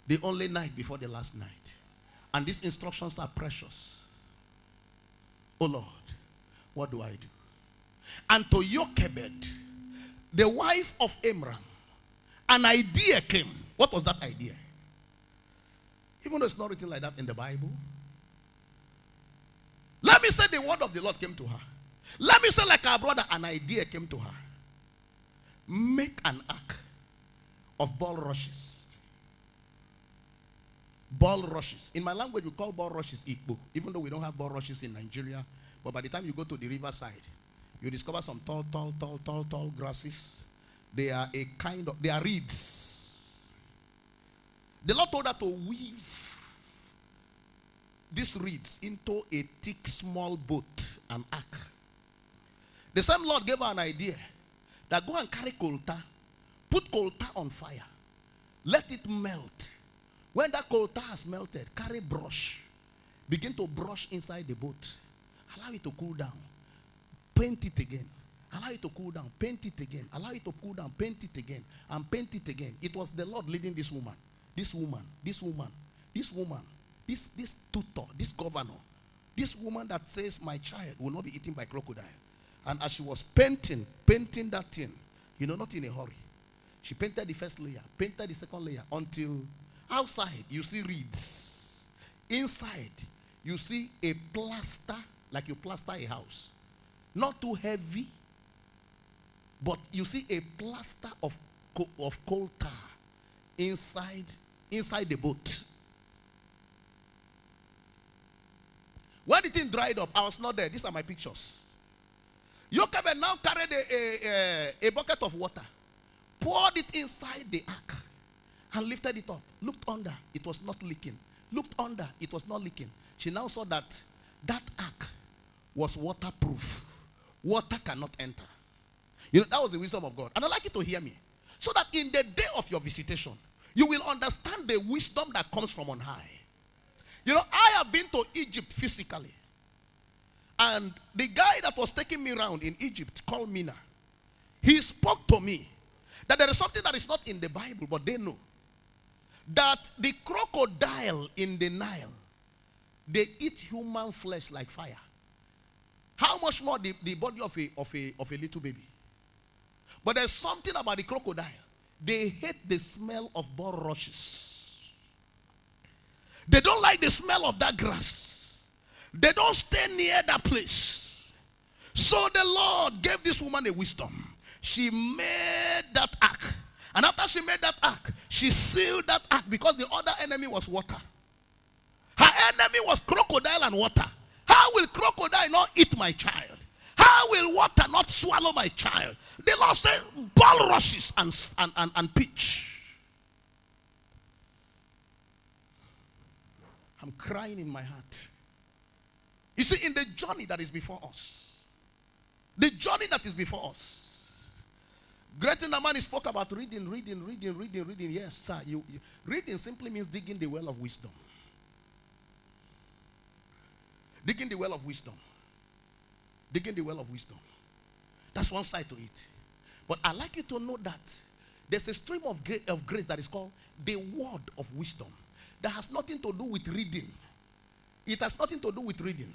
the only night before the last night. And these instructions are precious. Oh Lord, what do I do? And to Jochebed, the wife of Amram, an idea came. What was that idea? Even though it's not written like that in the Bible. Let me say the word of the Lord came to her. Let me say, like our brother, an idea came to her. Make an ark of bulrushes. Bulrushes. In my language, we call bulrushes ikbo, even though we don't have bulrushes in Nigeria. But by the time you go to the riverside, you discover some tall, tall, tall, tall, tall grasses. They are a kind of, they are reeds. The Lord told her to weave these reeds into a thick, small boat, an ark. The same Lord gave her an idea that go and carry coal tar, put coal tar on fire, let it melt. When that coal tar has melted, carry brush, begin to brush inside the boat, allow it to cool down, paint it again. Allow it to cool down, paint it again. Allow it to cool down, paint it again, and paint it again. It was the Lord leading this woman, this woman, this woman, this woman, this this tutor, this governor, this woman that says my child will not be eaten by crocodile. And as she was painting, painting that thing, you know, not in a hurry. She painted the first layer, painted the second layer until outside you see reeds. Inside you see a plaster, like you plaster a house. Not too heavy, but you see a plaster of, of coal tar inside, inside the boat. When the thing dried up, I was not there. These are my pictures. Jochebed now carried a, a, a bucket of water, poured it inside the ark, and lifted it up. Looked under, it was not leaking. Looked under, it was not leaking. She now saw that that ark was waterproof. Water cannot enter. You know, that was the wisdom of God. And I'd like you to hear me. So that in the day of your visitation, you will understand the wisdom that comes from on high. You know, I have been to Egypt physically. And the guy that was taking me around in Egypt called Mina. He spoke to me that there is something that is not in the Bible, but they know. That the crocodile in the Nile, they eat human flesh like fire. How much more the, the body of a, of, a, of a little baby? But there's something about the crocodile. They hate the smell of bulrushes. They don't like the smell of that grass. They don't stay near that place. So the Lord gave this woman a wisdom. She made that ark. And after she made that ark, she sealed that ark because the other enemy was water. Her enemy was crocodile and water. How will crocodile not eat my child? How will water not swallow my child? The Lord said, bulrushes and, and, and, and pitch. I'm crying in my heart. You see, in the journey that is before us, the journey that is before us, Great in the man spoke about reading, reading, reading, reading, reading. Yes, sir. You, you, reading simply means digging the well of wisdom. Digging the well of wisdom. Digging the well of wisdom. That's one side to it. But i like you to know that there's a stream of, gra- of grace that is called the word of wisdom. That has nothing to do with reading. It has nothing to do with reading.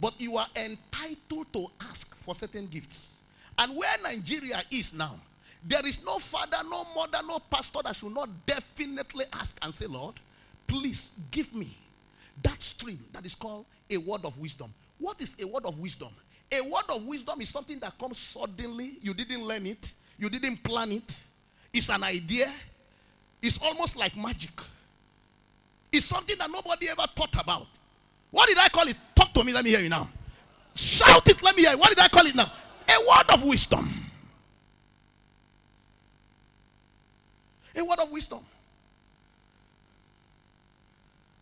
But you are entitled to ask for certain gifts. And where Nigeria is now, there is no father, no mother, no pastor that should not definitely ask and say, Lord, please give me that stream that is called a word of wisdom. What is a word of wisdom? A word of wisdom is something that comes suddenly. You didn't learn it, you didn't plan it. It's an idea. It's almost like magic. It's something that nobody ever thought about. What did I call it? Talk to me. Let me hear you now. Shout it. Let me hear. You. What did I call it now? A word of wisdom. A word of wisdom.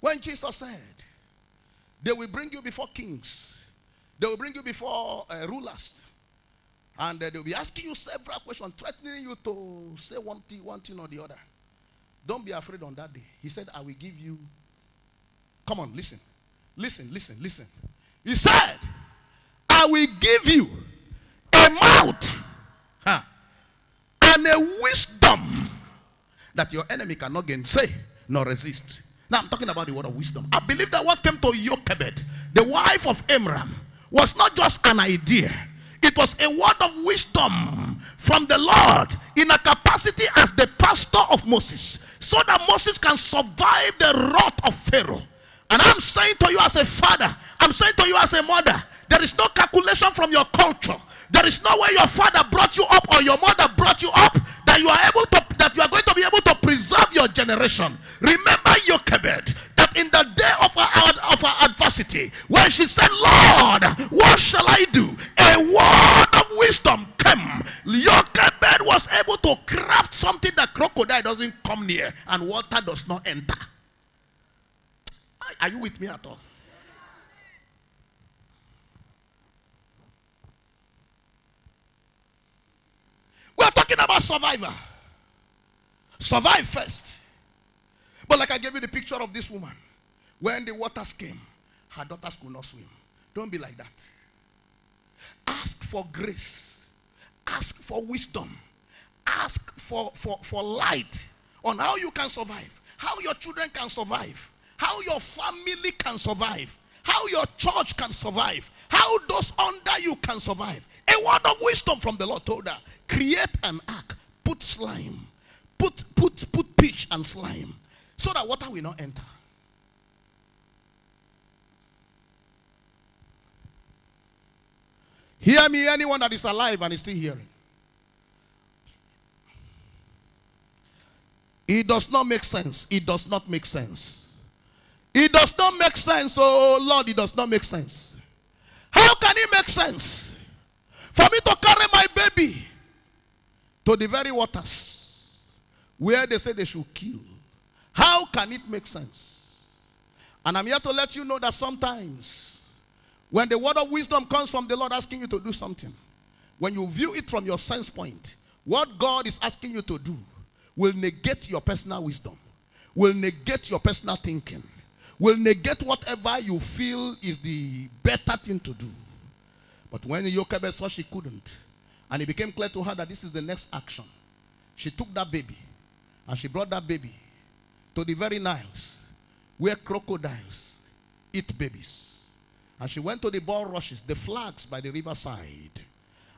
When Jesus said, They will bring you before kings, they will bring you before uh, rulers, and uh, they'll be asking you several questions, threatening you to say one thing, one thing or the other. Don't be afraid on that day. He said, I will give you. Come on, listen. Listen, listen, listen. He said, I will give you a mouth huh, and a wisdom that your enemy cannot gainsay nor resist. Now I'm talking about the word of wisdom. I believe that what came to Jochebed, the wife of Amram, was not just an idea. It was a word of wisdom from the Lord in a capacity as the pastor of Moses, so that Moses can survive the wrath of Pharaoh. And I'm saying to you as a father, I'm saying to you as a mother, there is no calculation from your culture. There is no way your father brought you up or your mother brought you up that you are able to that you are going to be able to preserve your generation. Remember Jochebed that in the day of our, of our when she said, Lord, what shall I do? A word of wisdom came. Jochebed was able to craft something that crocodile doesn't come near and water does not enter. Are you with me at all? We are talking about survivor. Survive first. But like I gave you the picture of this woman. When the waters came, her daughters could not swim. Don't be like that. Ask for grace. Ask for wisdom. Ask for, for, for light on how you can survive. How your children can survive. How your family can survive. How your church can survive. How those under you can survive. A word of wisdom from the Lord told her, create an ark, put slime, put put put pitch and slime, so that water will not enter. Hear me, anyone that is alive and is still hearing. It does not make sense. It does not make sense. It does not make sense. Oh Lord, it does not make sense. How can it make sense? For me to carry my baby to the very waters where they say they should kill. How can it make sense? And I'm here to let you know that sometimes when the word of wisdom comes from the Lord asking you to do something, when you view it from your sense point, what God is asking you to do will negate your personal wisdom, will negate your personal thinking, will negate whatever you feel is the better thing to do. But when Jochebed saw she couldn't, and it became clear to her that this is the next action, she took that baby and she brought that baby to the very Niles where crocodiles eat babies. And she went to the bulrushes, the flags by the riverside,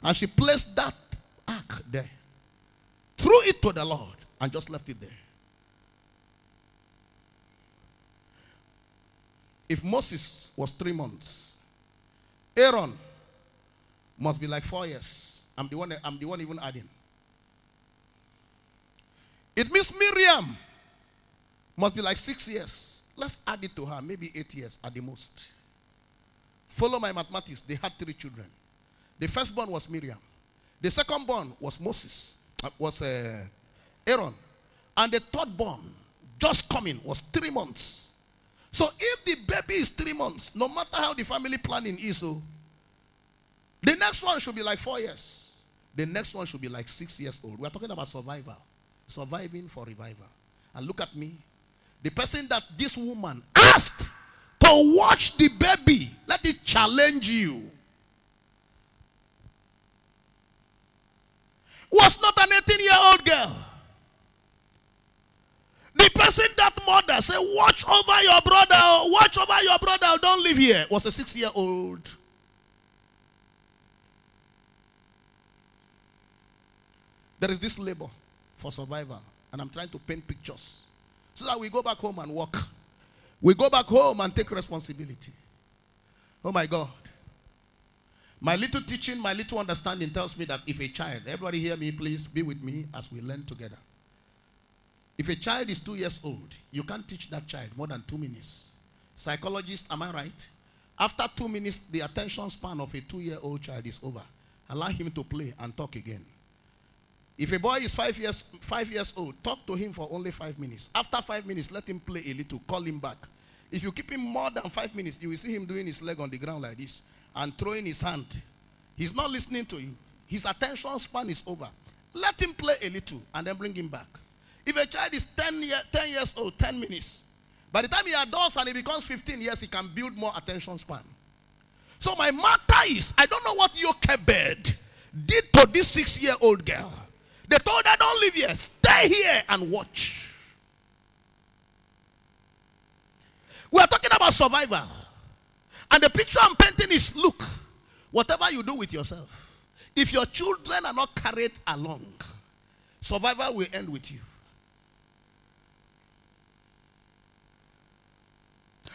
and she placed that ark there, threw it to the Lord, and just left it there. If Moses was three months, Aaron must be like four years. I'm the one, I'm the one even adding. It means Miriam must be like six years. Let's add it to her, maybe eight years at the most. Follow my mathematics. They had three children. The firstborn was Miriam. The secondborn was Moses, uh, was uh, Aaron. And the thirdborn, just coming, was three months. So if the baby is three months, no matter how the family planning is, so the next one should be like four years. The next one should be like six years old. We are talking about survival, surviving for revival. And look at me. The person that this woman asked watch the baby, let it challenge you. Was not an 18 year old girl. The person that mother said, Watch over your brother, watch over your brother, don't live here, was a six year old. There is this labor for survival, and I'm trying to paint pictures so that we go back home and work. We go back home and take responsibility. Oh my God. My little teaching, my little understanding tells me that if a child, everybody hear me, please be with me as we learn together. If a child is two years old, you can't teach that child more than two minutes. Psychologist, am I right? After two minutes, the attention span of a two year old child is over. Allow him to play and talk again. If a boy is five years, five years old, talk to him for only five minutes. After five minutes, let him play a little, call him back. If you keep him more than five minutes, you will see him doing his leg on the ground like this and throwing his hand. He's not listening to you. His attention span is over. Let him play a little and then bring him back. If a child is 10, year, 10 years old, 10 minutes, by the time he adults and he becomes 15 years, he can build more attention span. So my matter is, I don't know what Jochebed did to this six-year-old girl. They told her, don't leave here. Stay here and watch. We are talking about survival. And the picture I'm painting is look, whatever you do with yourself, if your children are not carried along, survival will end with you.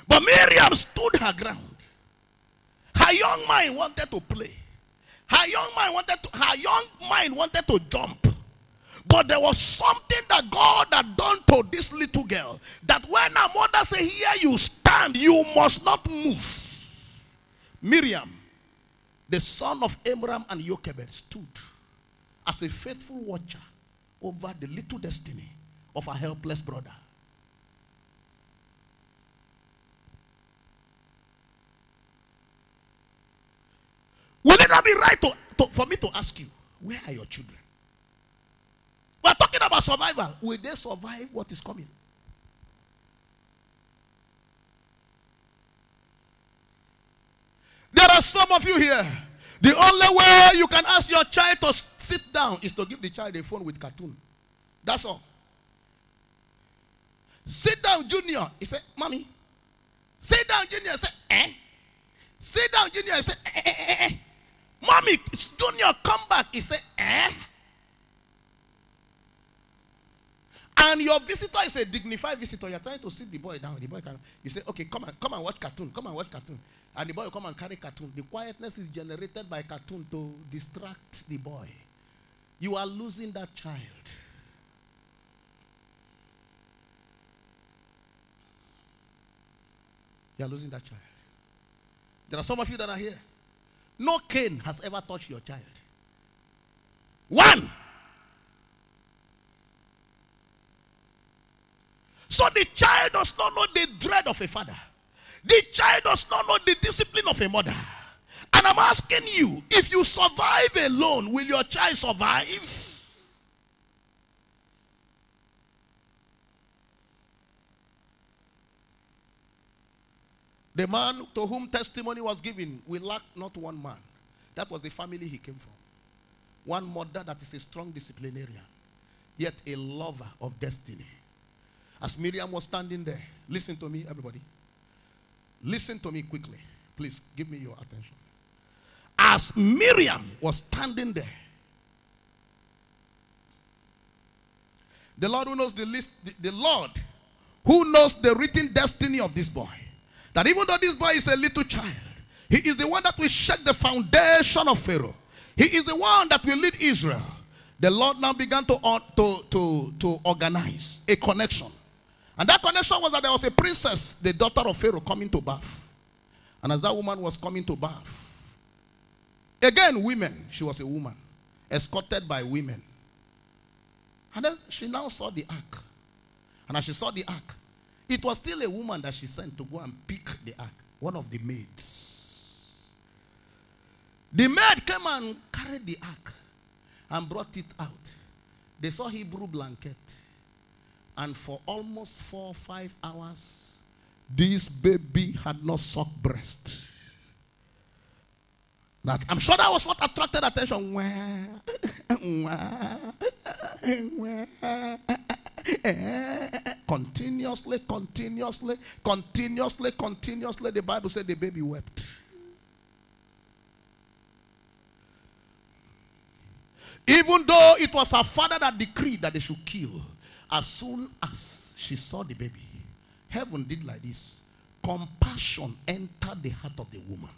But Miriam stood her ground. Her young mind wanted to play. Her young mind wanted to, her young mind wanted to jump. But there was something that God had done to this little girl. That when her mother said, Here you stand, you must not move. Miriam, the son of Amram and Jochebed, stood as a faithful watcher over the little destiny of a helpless brother. Will it not be right to, to, for me to ask you, where are your children? We're talking about survival. Will they survive what is coming? There are some of you here. The only way you can ask your child to sit down is to give the child a phone with cartoon. That's all. Sit down, Junior. He said, Mommy. Sit down, Junior. He said, Eh? Sit down, Junior. He said, eh, eh, eh, eh. Mommy, Junior, come back. He said, Eh? And your visitor is a dignified visitor. You're trying to sit the boy down. The boy can you say, okay, come and come and watch cartoon. Come and watch cartoon. And the boy will come and carry cartoon. The quietness is generated by cartoon to distract the boy. You are losing that child. You are losing that child. There are some of you that are here. No cane has ever touched your child. One. So the child does not know the dread of a father. The child does not know the discipline of a mother. And I'm asking you, if you survive alone, will your child survive? The man to whom testimony was given, we lack not one man. That was the family he came from. One mother that is a strong disciplinarian, yet a lover of destiny. As Miriam was standing there, listen to me, everybody. Listen to me quickly. Please give me your attention. As Miriam was standing there, the Lord who knows the list, the, the Lord who knows the written destiny of this boy, That even though this boy is a little child, he is the one that will shake the foundation of Pharaoh. He is the one that will lead Israel. The Lord now began to, uh, to, to, to organize a connection. And that connection was that there was a princess, the daughter of Pharaoh, coming to bath. And as that woman was coming to bath, again, women, she was a woman, escorted by women. And then she now saw the ark. And as she saw the ark, it was still a woman that she sent to go and pick the ark, one of the maids. The maid came and carried the ark and brought it out. They saw Hebrew blanket. And for almost four or five hours, this baby had not sucked breast. That I'm sure that was what attracted attention. continuously, continuously, continuously, continuously, the Bible said the baby wept. Even though it was her father that decreed that they should kill, as soon as she saw the baby, heaven did like this. Compassion entered the heart of the woman.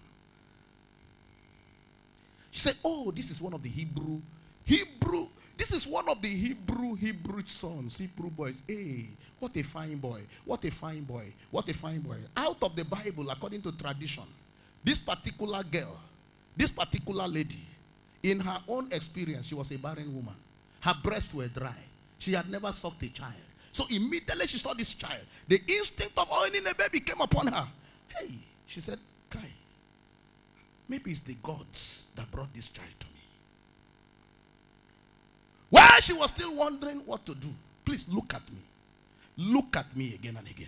She said, Oh, this is one of the Hebrew, Hebrew, this is one of the Hebrew, Hebrew sons, Hebrew boys. Hey, what a fine boy, what a fine boy, what a fine boy. Out of the Bible, according to tradition, this particular girl, this particular lady, in her own experience, she was a barren woman. Her breasts were dry. She had never sucked a child. So immediately she saw this child. The instinct of owning a baby came upon her. Hey, she said, Kai, maybe it's the gods that brought this child to me. While she was still wondering what to do, please look at me. Look at me again and again.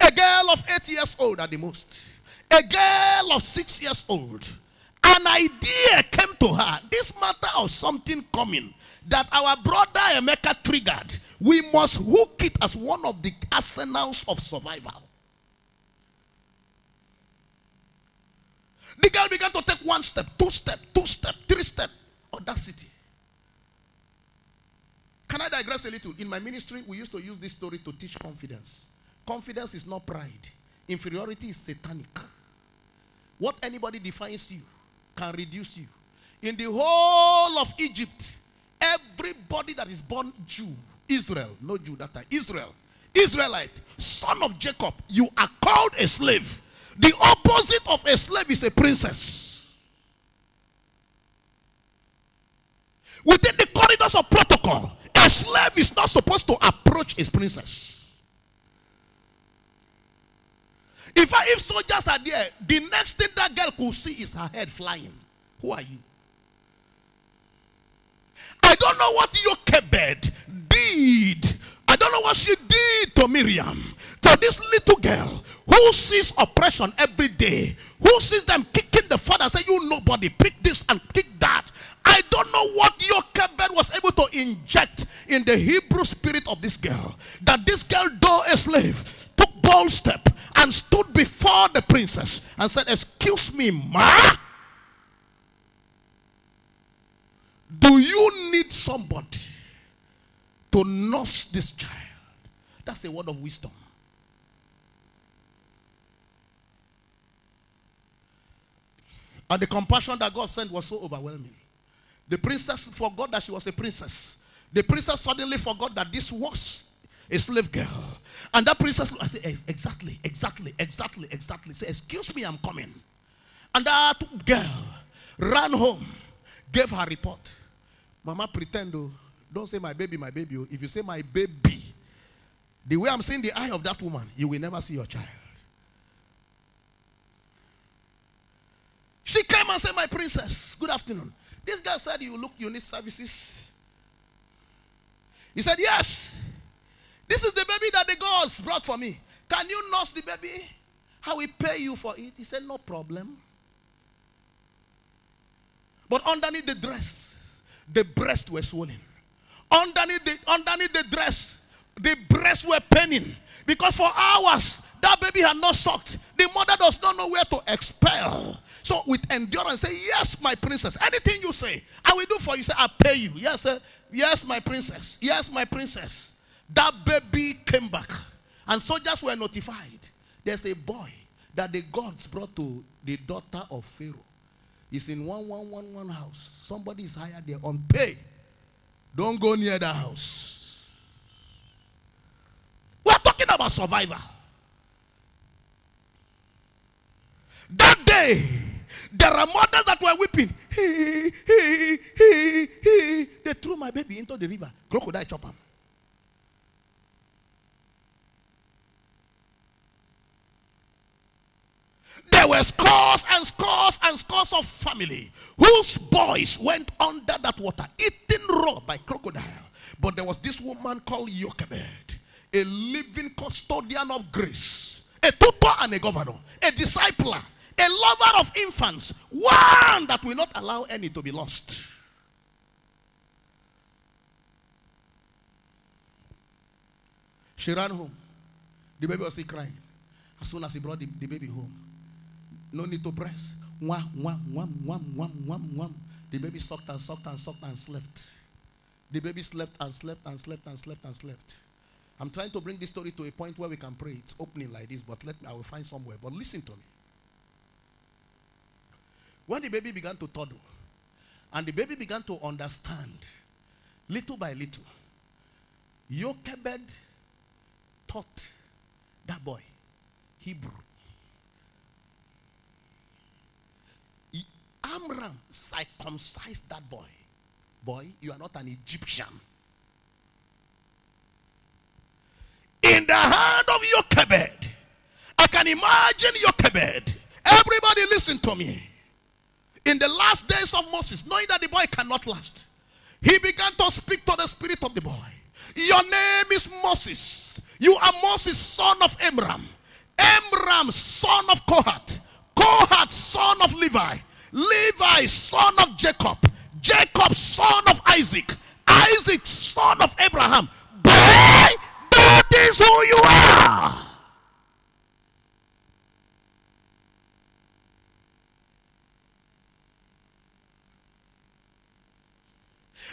A girl of eight years old at the most, a girl of six years old, an idea came to her. This matter of something coming that our brother Emeka triggered. We must hook it as one of the arsenals of survival. The girl began to take one step, two step, two step, three step. Audacity. Can I digress a little? In my ministry, we used to use this story to teach confidence. Confidence is not pride. Inferiority is satanic. What anybody defines you can reduce you. In the whole of Egypt, everybody that is born Jew, Israel, no Jew that time, Israel, Israelite, son of Jacob, you are called a slave. The opposite of a slave is a princess. Within the corridors of protocol, a slave is not supposed to approach his princess. If, I, if soldiers are there, the next thing that girl could see is her head flying. Who are you? I don't know what Jochebed did. I don't know what she did to Miriam, to this little girl who sees oppression every day, who sees them kicking the father, say, You nobody, pick this and kick that. I don't know what Jochebed was able to inject in the Hebrew spirit of this girl. That this girl, though a slave, took bold step and stood before the princess and said, Excuse me, ma. Do you need somebody to nurse this child? That's a word of wisdom. And the compassion that God sent was so overwhelming. The princess forgot that she was a princess. The princess suddenly forgot that this was a slave girl. And that princess, I said, exactly, exactly, exactly, exactly. Say, excuse me, I'm coming. And that girl ran home, gave her report. Mama, pretend, oh, don't say my baby, my baby. Oh. If you say my baby, the way I'm seeing the eye of that woman, you will never see your child. She came and said, My princess, good afternoon. This guy said, You look, you need services. He said, Yes. This is the baby that the gods brought for me. Can you nurse the baby? How we pay you for it? He said, No problem. But underneath the dress, the breasts were swollen. Underneath the, underneath the dress, the breasts were paining. Because for hours, that baby had not sucked. The mother does not know where to expel. So with endurance, say, Yes, my princess. Anything you say, I will do for you. Say, I'll pay you. Yes, sir. Yes, my princess. Yes, my princess. That baby came back. And soldiers were notified. There's a boy that the gods brought to the daughter of Pharaoh. He's in 1111 house. Somebody is hired there on pay. Don't go near the house. We're talking about survivor. That day, there are mothers that were weeping. He, he, he, he. They threw my baby into the river. Crocodile chop him. There were scores and scores and scores of family whose boys went under that water, eaten raw by crocodile. But there was this woman called Jochebed, a living custodian of grace, a tutor and a governor, a discipler, a lover of infants, one that will not allow any to be lost. She ran home. The baby was still crying. As soon as he brought the, the baby home, no need to press. Wham, wham, wham, wham, wham, wham, wham. The baby sucked and sucked and sucked and slept. The baby slept and slept and slept and slept and slept. I'm trying to bring this story to a point where we can pray. It's opening like this, but let me, I will find somewhere. But listen to me. When the baby began to toddle, and the baby began to understand, little by little, Jochebed taught that boy Hebrew. Amram circumcised that boy. Boy, you are not an Egyptian. In the hand of Jochebed, I can imagine Jochebed. Everybody listen to me. In the last days of Moses, knowing that the boy cannot last, he began to speak to the spirit of the boy. Your name is Moses. You are Moses, son of Amram. Amram, son of Kohath. Kohath, son of Levi. Levi, son of Jacob. Jacob, son of Isaac. Isaac, son of Abraham. Boy, that is who you are.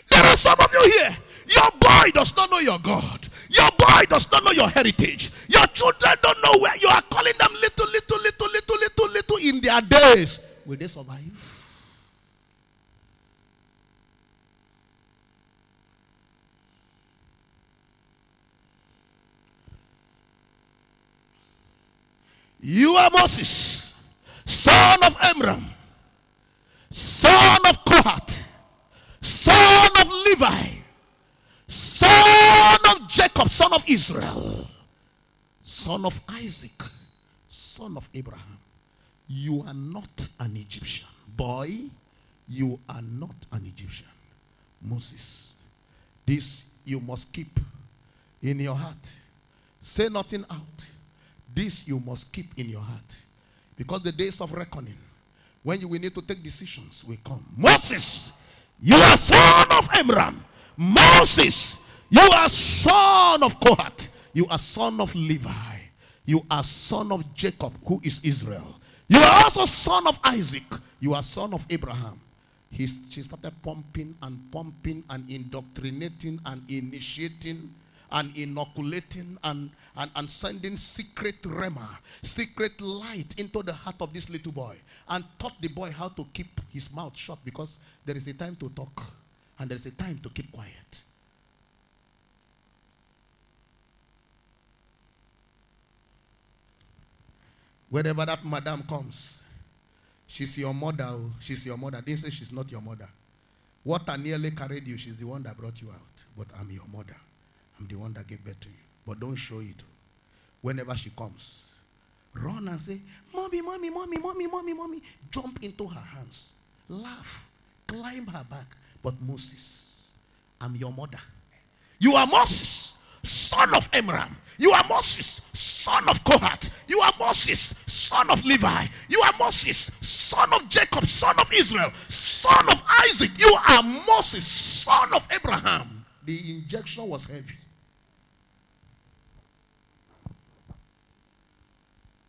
There are some of you here. Your boy does not know your God. Your boy does not know your heritage. Your children don't know where you are calling them little, little, little, little, little, little in their days. Will they survive? You are Moses, son of Amram, son of Kohath, son of Levi, son of Jacob, son of Israel, son of Isaac, son of Abraham. You are not an Egyptian. Boy, you are not an Egyptian. Moses, this you must keep in your heart. Say nothing out. This you must keep in your heart. Because the days of reckoning, when you will need to take decisions, will come. Moses, you are son of Amram. Moses, you are son of Kohath. You are son of Levi. You are son of Jacob, who is Israel. You are also son of Isaac. You are son of Abraham. He, she started pumping and pumping and indoctrinating and initiating and inoculating and, and, and sending secret rhema, secret light into the heart of this little boy and taught the boy how to keep his mouth shut because there is a time to talk and there is a time to keep quiet. Whenever that madam comes, she's your mother. oh, She's your mother. Didn't say she's not your mother. Water nearly carried you. She's the one that brought you out. But I'm your mother. I'm the one that gave birth to you. But don't show it. Oh. Whenever she comes, run and say, Mommy, mommy, mommy, mommy, mommy, mommy. Jump into her hands. Laugh. Climb her back. But Moses, I'm your mother. You are Moses, son of Amram. You are Moses, son of Kohath. You are Moses, son of Levi. You are Moses, son of Jacob, son of Israel, son of Isaac. You are Moses, son of Abraham. The injection was heavy.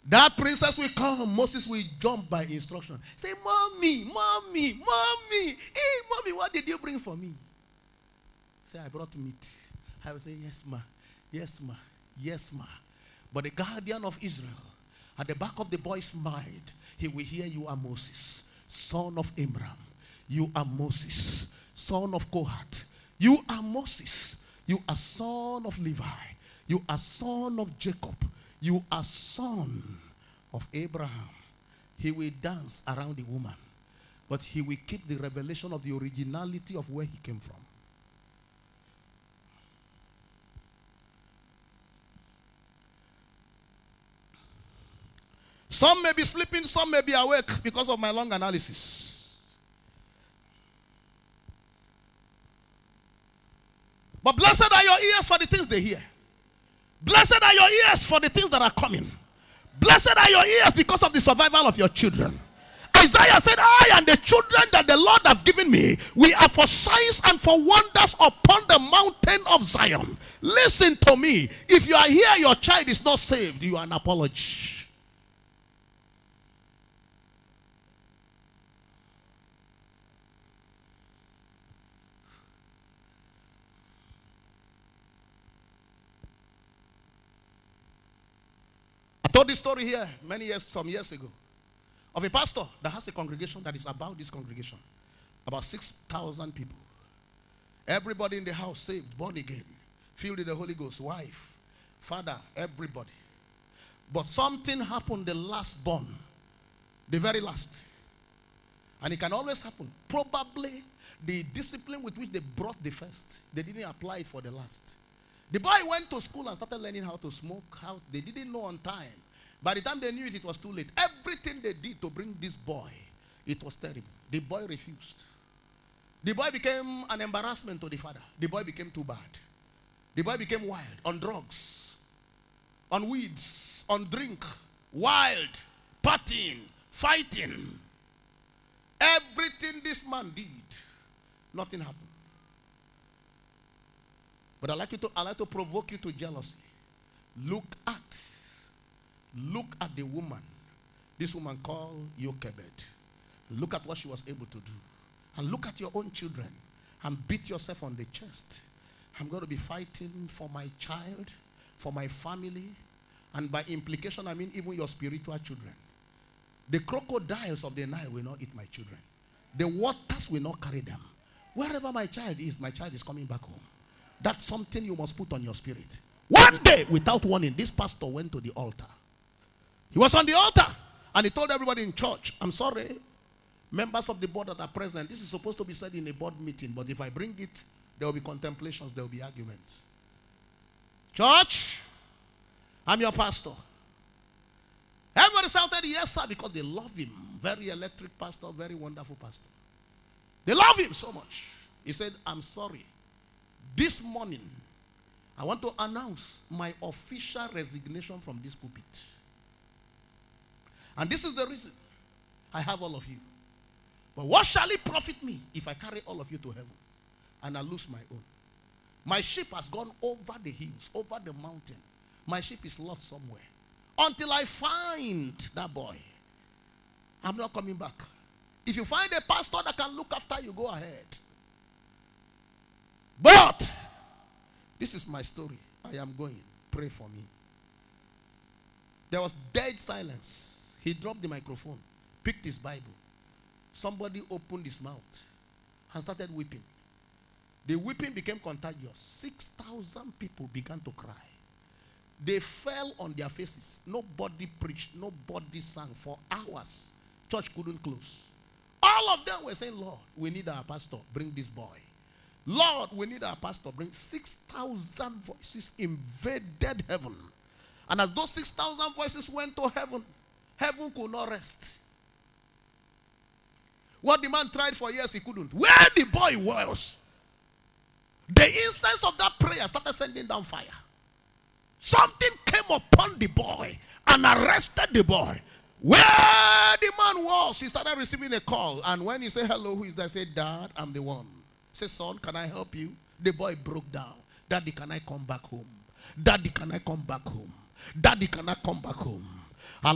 That princess will come. Moses will jump by instruction. Say, Mommy, Mommy, Mommy. Hey, Mommy, what did you bring for me? Say, I brought meat. I will say, Yes, ma. Yes, ma. Yes, ma. But the guardian of Israel, at the back of the boy's mind, he will hear you are Moses, son of Imram. You are Moses, son of Kohath. You are Moses. You are son of Levi. You are son of Jacob. You are son of Abraham. He will dance around the woman, but he will keep the revelation of the originality of where he came from. Some may be sleeping, some may be awake because of my long analysis. But blessed are your ears for the things they hear. Blessed are your ears for the things that are coming. Blessed are your ears because of the survival of your children. Isaiah said, I and the children that the Lord have given me, we are for signs and for wonders upon the mountain of Zion. Listen to me. If you are here, your child is not saved, you are an apology. I told this story here many years, some years ago, of a pastor that has a congregation that is about this congregation, about 6,000 people. Everybody in the house saved, born again, filled with the Holy Ghost, wife, father, everybody. But something happened the last born, the very last. And it can always happen. Probably the discipline with which they brought the first, they didn't apply it for the last. The boy went to school and started learning how to smoke. How they didn't know on time. By the time they knew it, it was too late. Everything they did to bring this boy, it was terrible. The boy refused. The boy became an embarrassment to the father. The boy became too bad. The boy became wild, on drugs, on weeds, on drink, wild, partying, fighting. Everything this man did, nothing happened. But I like you to I like to provoke you to jealousy. Look at look at the woman. This woman called Jochebed. Look at what she was able to do. And look at your own children and beat yourself on the chest. I'm going to be fighting for my child, for my family, and by implication, I mean even your spiritual children. The crocodiles of the Nile will not eat my children. The waters will not carry them. Wherever my child is, my child is coming back home. That's something you must put on your spirit. One day, without warning, this pastor went to the altar. He was on the altar and he told everybody in church, I'm sorry, members of the board that are present, this is supposed to be said in a board meeting, but if I bring it, there will be contemplations, there will be arguments. Church, I'm your pastor. Everybody shouted, Yes, sir, because they love him. Very electric pastor, very wonderful pastor. They love him so much. He said, I'm sorry. This morning, I want to announce my official resignation from this pulpit. And this is the reason I have all of you. But what shall it profit me if I carry all of you to heaven and I lose my own? My ship has gone over the hills, over the mountain. My ship is lost somewhere. Until I find that boy, I'm not coming back. If you find a pastor that can look after you, go ahead. But this is my story. I am going. Pray for me. There was dead silence. He dropped the microphone, picked his Bible. Somebody opened his mouth and started weeping. The weeping became contagious. 6,000 people began to cry. They fell on their faces. Nobody preached, nobody sang for hours. Church couldn't close. All of them were saying, Lord, we need our pastor. Bring this boy. Lord, we need our pastor. Bring 6,000 voices invaded heaven. And as those 6,000 voices went to heaven, heaven could not rest. What the man tried for years, he couldn't. Where the boy was, the incense of that prayer started sending down fire. Something came upon the boy and arrested the boy. Where the man was, he started receiving a call. And when he said, Hello, who is that? He said, Dad, I'm the one. Said, Son, can I help you? The boy broke down. Daddy, can I come back home? Daddy, can I come back home? Daddy, can I come back home? I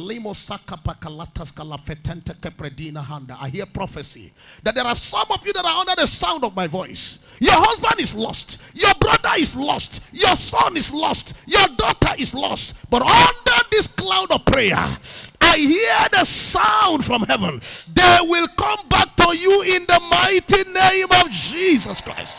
hear prophecy that there are some of you that are under the sound of my voice. Your husband is lost. Your brother is lost. Your son is lost. Your daughter is lost. But under this cloud of prayer, I hear the sound from heaven. They will come back to you in the mighty name of Jesus Christ.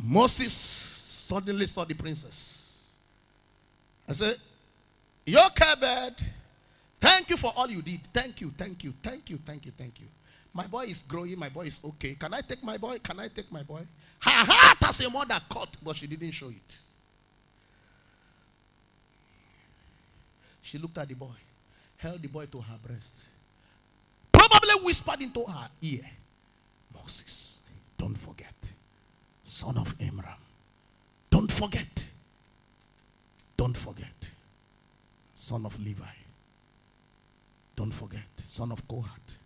Moses suddenly saw the princess. I said, Jochebed, thank you for all you did. Thank you, thank you, thank you, thank you, thank you. My boy is growing, my boy is okay. Can I take my boy? Can I take my boy? Her heart as a mother caught, but she didn't show it. She looked at the boy, held the boy to her breast, probably whispered into her ear, Moses, don't forget son of Amram. Don't forget. Don't forget. Son of Levi. Don't forget. Son of Kohath.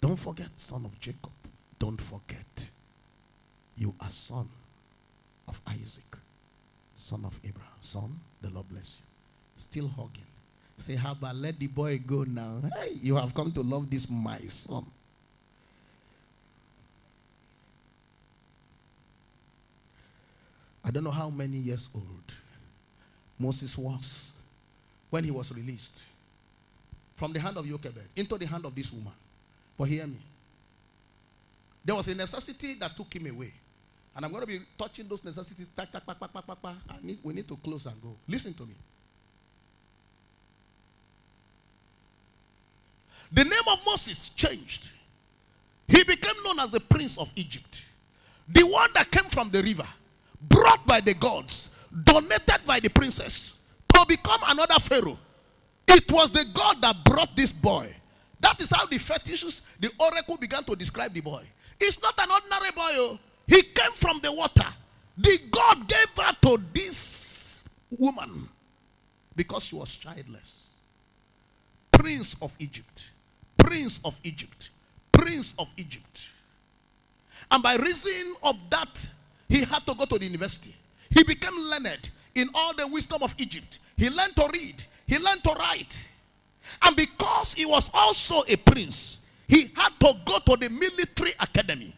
Don't forget. Son of Jacob. Don't forget. You are son of Isaac. Son of Abraham. Son, the Lord bless you. Still hugging. Say, about let the boy go now? Hey, you have come to love this my son. I don't know how many years old Moses was when he was released from the hand of Jochebed into the hand of this woman. But hear me. There was a necessity that took him away. And I'm going to be touching those necessities. Need, we need to close and go. Listen to me. The name of Moses changed. He became known as the prince of Egypt. The one that came from the river brought by the gods, donated by the princess to become another Pharaoh. It was the God that brought this boy. That is how the fetishes, the oracle began to describe the boy. It's not an ordinary boy. Oh. He came from the water. The God gave birth to this woman because she was childless. Prince of Egypt. Prince of Egypt. Prince of Egypt. And by reason of that he had to go to the university. He became learned in all the wisdom of Egypt. He learned to read. He learned to write. And because he was also a prince, he had to go to the military academy.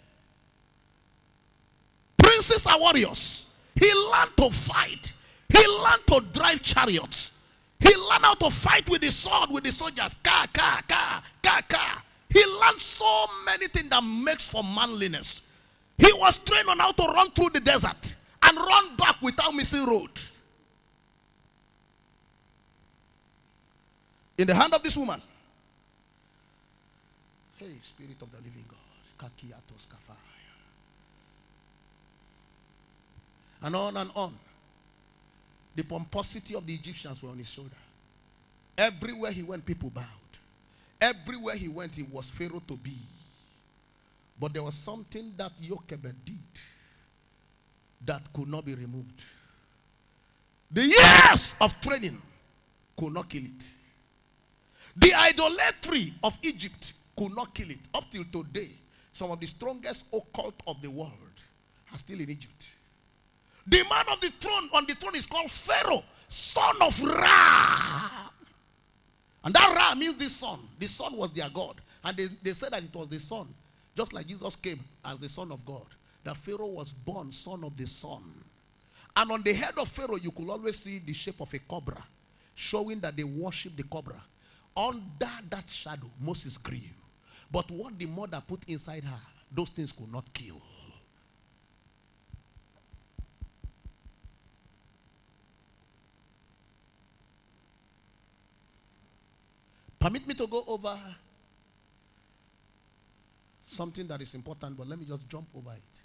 Princes are warriors. He learned to fight. He learned to drive chariots. He learned how to fight with the sword with the soldiers. Ka, ka, ka, ka, ka. He learned so many things that makes for manliness. He was trained on how to run through the desert and run back without missing road. In the hand of this woman. Hey, Spirit of the Living God. And on and on. The pomposity of the Egyptians were on his shoulder. Everywhere he went, people bowed. Everywhere he went, he was Pharaoh to be. But there was something that Jochebed did that could not be removed. The years of training could not kill it. The idolatry of Egypt could not kill it. Up till today, some of the strongest occult of the world are still in Egypt. The man of the throne on the throne is called Pharaoh, son of Ra. And that Ra means the sun. The sun was their God. And they, they said that it was the sun just like Jesus came as the Son of God, that Pharaoh was born son of the sun. And on the head of Pharaoh, you could always see the shape of a cobra, showing that they worship the cobra. Under that shadow, Moses grew. But what the mother put inside her, those things could not kill. Permit me to go over something that is important, but let me just jump over it.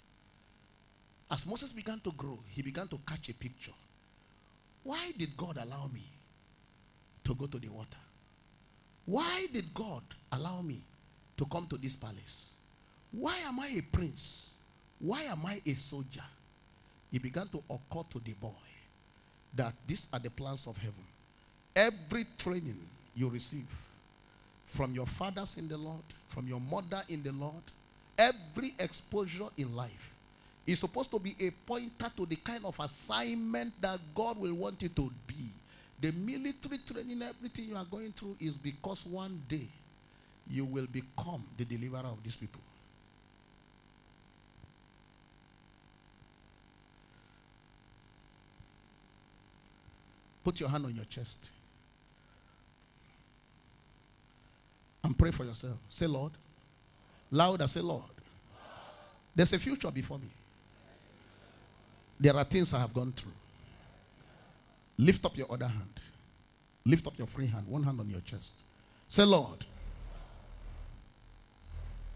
As Moses began to grow, he began to catch a picture. Why did God allow me to go to the water? Why did God allow me to come to this palace? Why am I a prince? Why am I a soldier? It began to occur to the boy that these are the plans of heaven. Every training you receive from your fathers in the Lord, from your mother in the Lord, every exposure in life is supposed to be a pointer to the kind of assignment that God will want you to be. The military training, everything you are going through is because one day you will become the deliverer of these people. Put your hand on your chest and pray for yourself. Say, Lord. Louder, say, Lord. There's a future before me. There are things I have gone through. Lift up your other hand. Lift up your free hand, one hand on your chest. Say, Lord,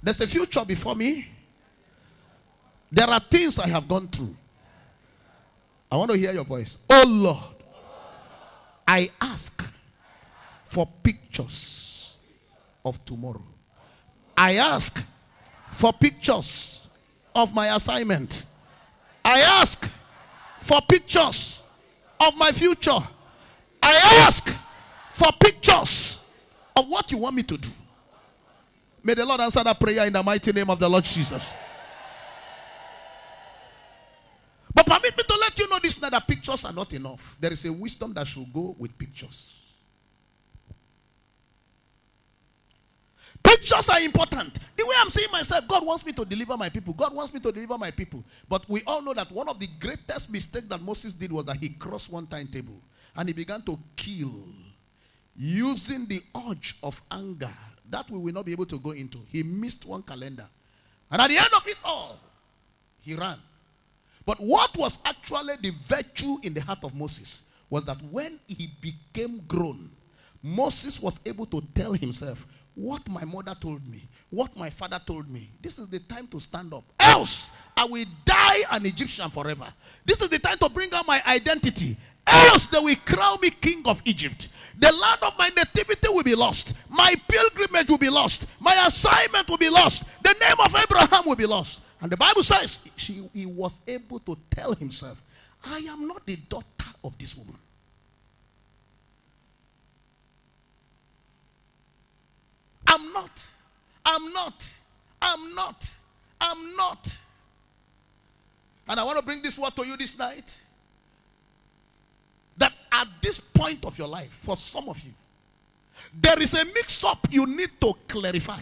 there's a future before me. There are things I have gone through. I want to hear your voice. Oh Lord, I ask for pictures of tomorrow. I ask for pictures of my assignment. I ask for pictures of my future. I ask for pictures of what you want me to do. May the Lord answer that prayer in the mighty name of the Lord Jesus. But permit me to let you know this now that pictures are not enough. There is a wisdom that should go with pictures. Pictures are important. The way I'm seeing myself, God wants me to deliver my people. God wants me to deliver my people. But we all know that one of the greatest mistakes that Moses did was that he crossed one timetable and he began to kill using the urge of anger that we will not be able to go into. He missed one calendar. And at the end of it all, he ran. But what was actually the virtue in the heart of Moses was that when he became grown, Moses was able to tell himself, what my mother told me, what my father told me, this is the time to stand up. Else, I will die an Egyptian forever. This is the time to bring out my identity. Else, they will crown me king of Egypt. The land of my nativity will be lost. My pilgrimage will be lost. My assignment will be lost. The name of Abraham will be lost. And the Bible says she, he was able to tell himself, I am not the daughter of this woman. I'm not. I'm not. I'm not. I'm not. And I want to bring this word to you this night. That at this point of your life, for some of you, there is a mix up you need to clarify.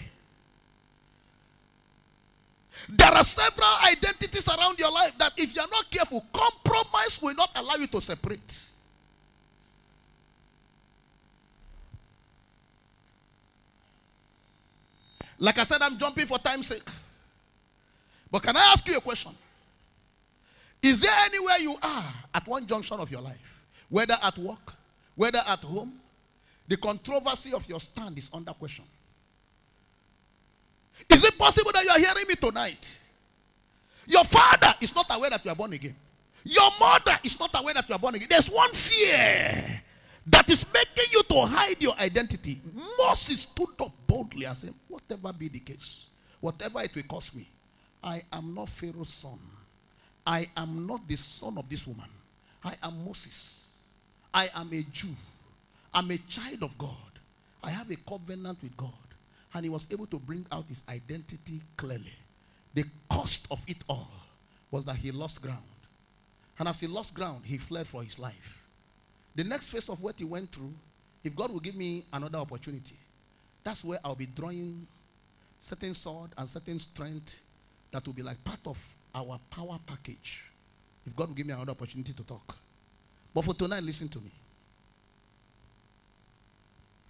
There are several identities around your life that, if you are not careful, compromise will not allow you to separate. Like I said, I'm jumping for time's sake. But can I ask you a question? Is there anywhere you are at one junction of your life, whether at work, whether at home, the controversy of your stand is under question? Is it possible that you are hearing me tonight? Your father is not aware that you are born again. Your mother is not aware that you are born again. There's one fear that is making you to hide your identity. Moses stood up boldly and said, Whatever be the case, whatever it will cost me, I am not Pharaoh's son. I am not the son of this woman. I am Moses. I am a Jew. I'm a child of God. I have a covenant with God. And he was able to bring out his identity clearly. The cost of it all was that he lost ground. And as he lost ground, he fled for his life. The next phase of what he went through, if God will give me another opportunity, that's where I'll be drawing certain sword and certain strength that will be like part of our power package. If God will give me another opportunity to talk. But for tonight, listen to me.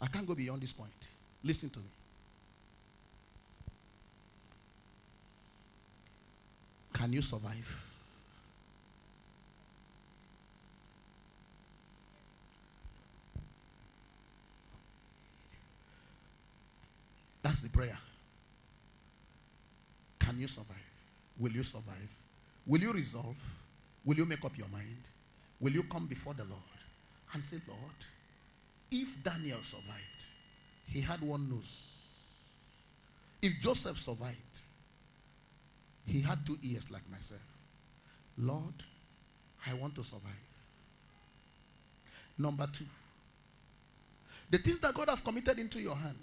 I can't go beyond this point. Listen to me. Can you survive? That's the prayer. Can you survive? Will you survive? Will you resolve? Will you make up your mind? Will you come before the Lord and say, Lord, if Daniel survived, he had one nose. If Joseph survived, he had two ears like myself. Lord, I want to survive. Number two, the things that God have committed into your hand,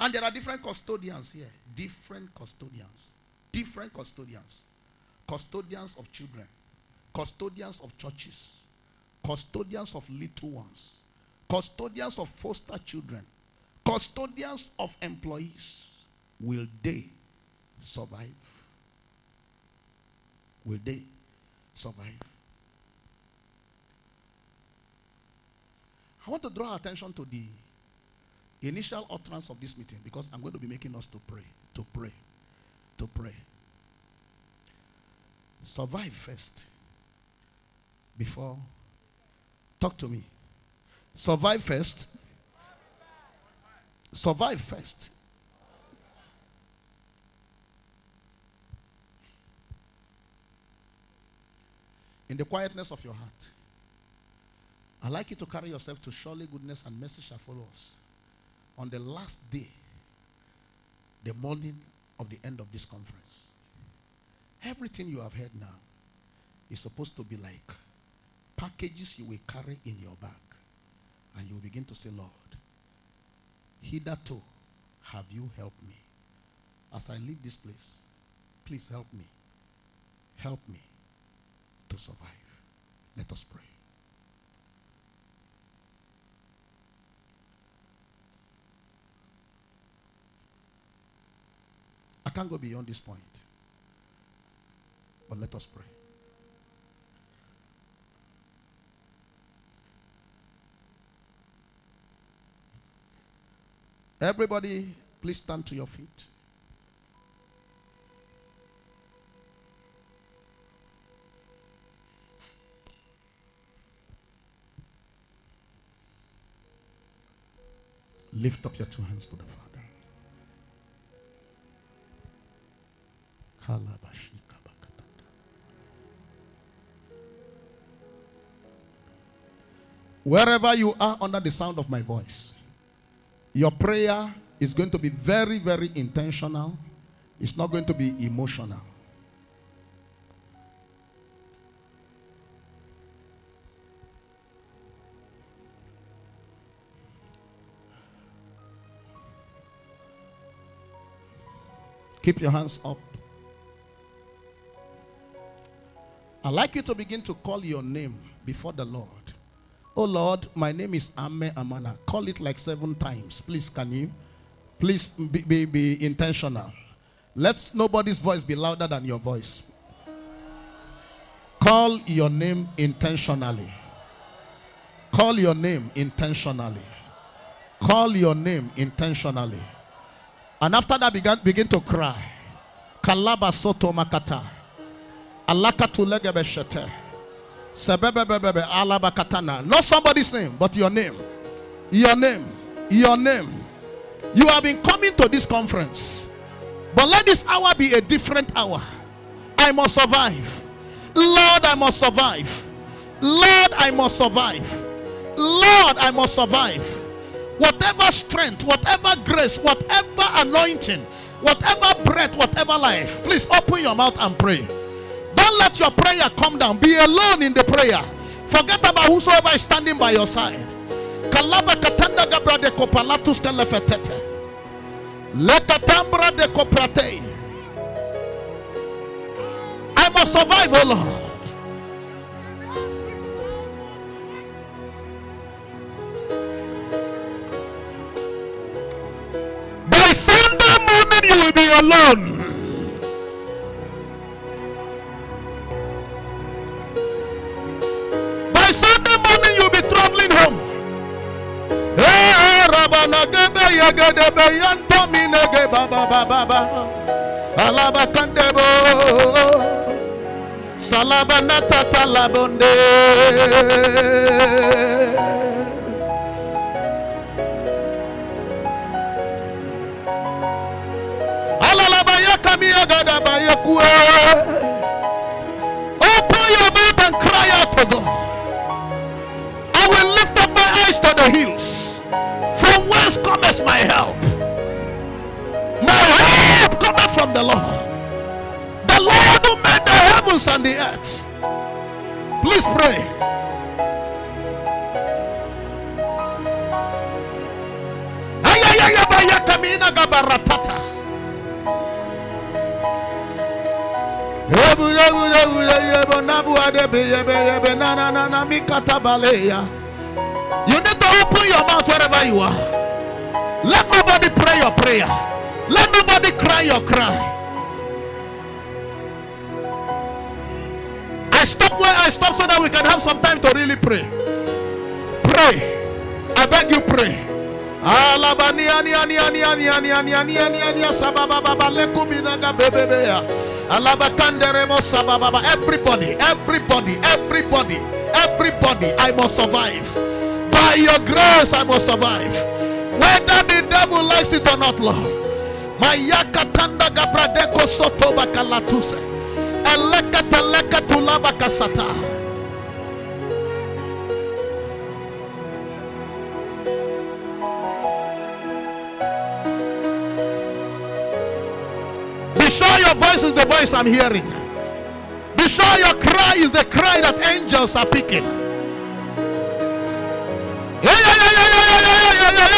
And there are different custodians here. Different custodians. Different custodians. Custodians of children. Custodians of churches. Custodians of little ones. Custodians of foster children. Custodians of employees. Will they survive? Will they survive? I want to draw attention to the initial utterance of this meeting because I'm going to be making us to pray, to pray, to pray. Survive first before. Talk to me. Survive first. Survive first. In the quietness of your heart, I'd like you to carry yourself to surely goodness and mercy shall follow us on the last day, the morning of the end of this conference. Everything you have heard now is supposed to be like packages you will carry in your bag. And you will begin to say, Lord, hitherto have you helped me. As I leave this place, please help me. Help me to survive. Let us pray. I can't go beyond this point. But let us pray. Everybody, please stand to your feet. Lift up your two hands to the Father. Wherever you are under the sound of my voice, your prayer is going to be very, very intentional. It's not going to be emotional. Keep your hands up. I'd like you to begin to call your name before the Lord. Oh Lord, my name is Ameh Amana. Call it like seven times. Please, can you? Please be, be, be intentional. Let nobody's voice be louder than your voice. Call your name intentionally. Call your name intentionally. Call your name intentionally. And after that, begin, begin to cry. Kalaba soto makata. Alakatu legebeshete. Sebebebebebe alabakatana. Not somebody's name, but your name. Your name. Your name. You have been coming to this conference. But let this hour be a different hour. I must survive. Lord, I must survive. Lord, I must survive. Lord, I must survive. Whatever strength, whatever grace, whatever anointing, whatever breath, whatever life, please open your mouth and pray. Don't let your prayer come down. Be alone in the prayer. Forget about whosoever is standing by your side. I must survive, oh Lord. Nege. Alaba kandebo. Salaba natata labonde. Alalaba yakami from the Lord. The Lord who made the heavens and the earth. Please pray. You need to open your mouth wherever you are. Let nobody pray your prayer. Let nobody hear your cry. I stop where I stop so that we can have some time to really pray. Pray. I beg you, pray. Everybody, everybody, everybody, everybody, I must survive. By your grace, I must survive. Whether the devil likes it or not, Lord. Mayakatanda gabradeko soto bakalatuse. Elekata lekatula bakasata. Be sure your voice is the voice I'm hearing. Be sure your cry is the cry that angels are picking. Yeah, yeah, yeah, yeah, yeah, yeah, yeah, yeah, yeah,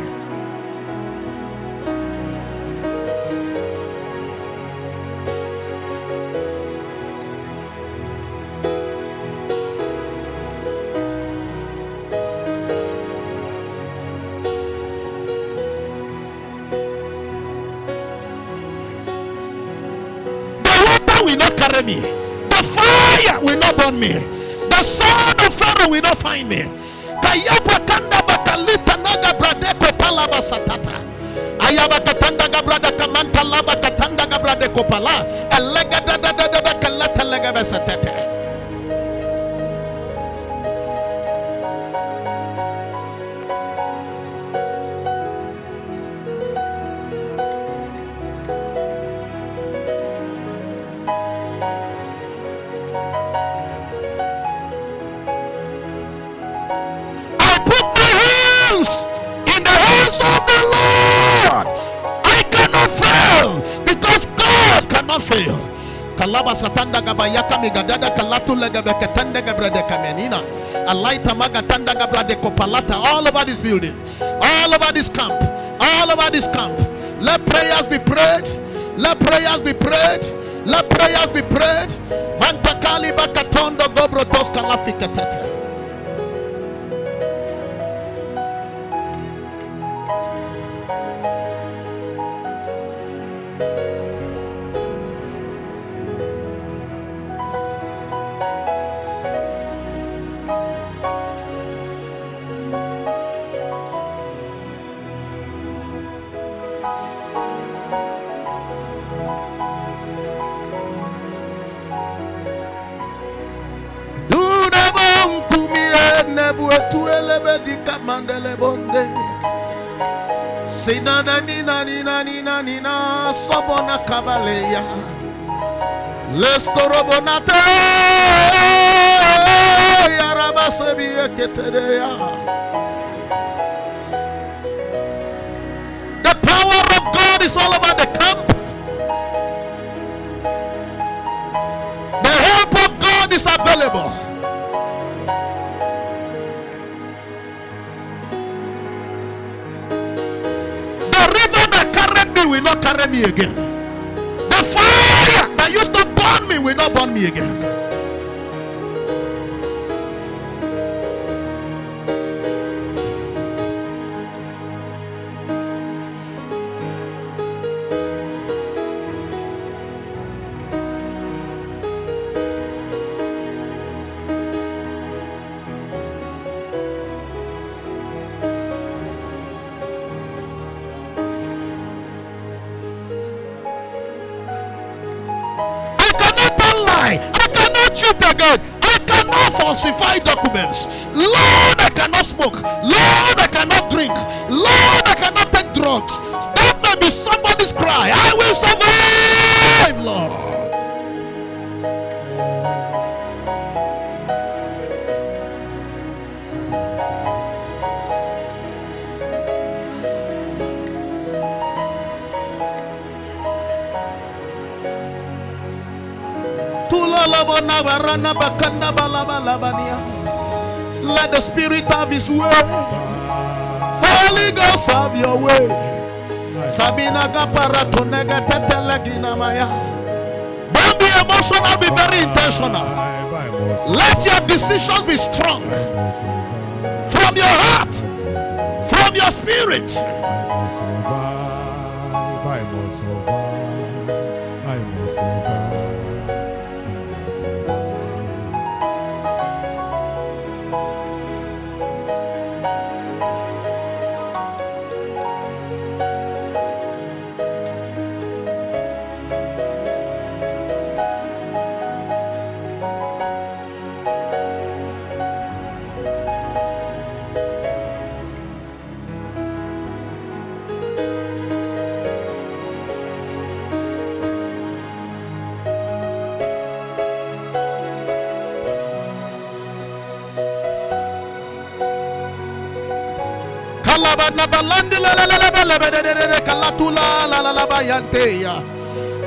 me. The fire will not burn me. The sword of Pharaoh will not find me. Kayaba kanda batalita naga bradeko palaba satata. Ayaba katanda gabrada kamanta laba katanda gabrade kopala. Elega da da da da da kalata lega besatete. Cannot fail. Kalaba satanda gabayaka migadada kalatu legebe ketende gebrede kamenina. Alaita magatanda gabrade kopalata all over this building, all over this camp, all over this camp. Let prayers be prayed. Let prayers be prayed. Let prayers be prayed. Mantakali bakatondo gobro dos kalafikatete. Mandele bonde. Sinana sobona kabaleya. The power of God is all about the camp. The help of God is available. Will not carry me again. The fire that used to burn me will not burn me again.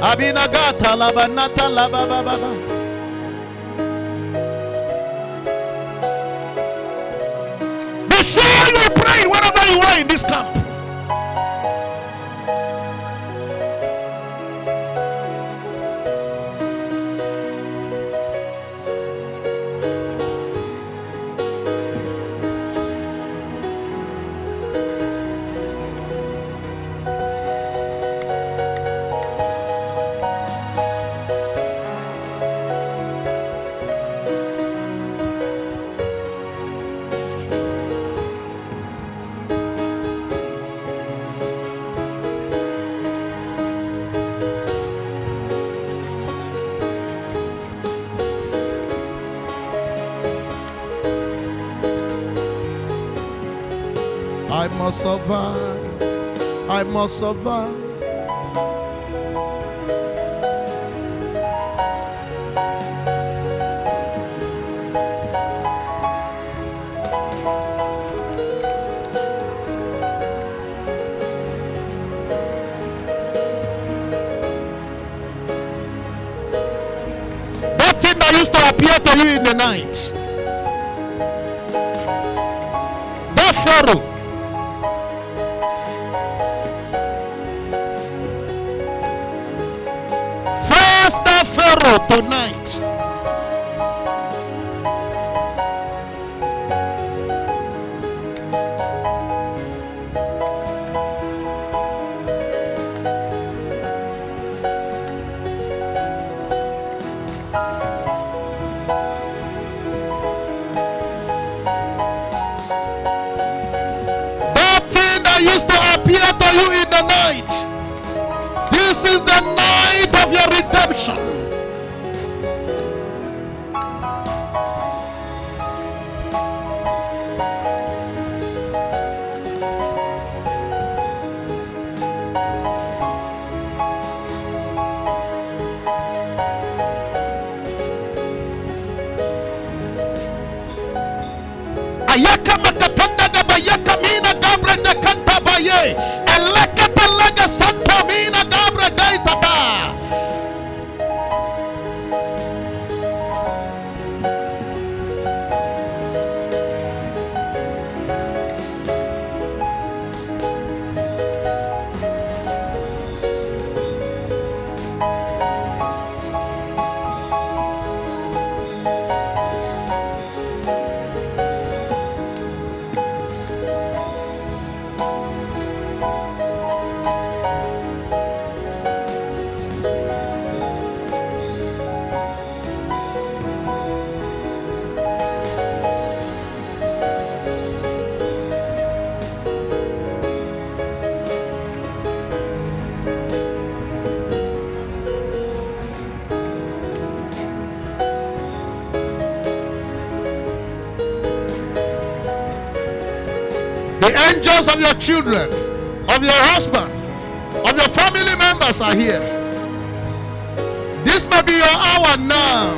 Abinagata labanata labababa. survive. I must survive. angels of your children, of your husband, of your family members are here. This may be your hour now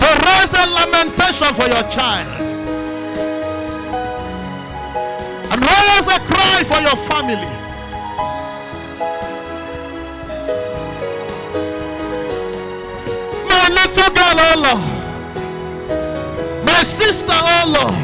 to raise a lamentation for your child and raise a cry for your family. My little girl, oh Lord, my sister, oh Lord.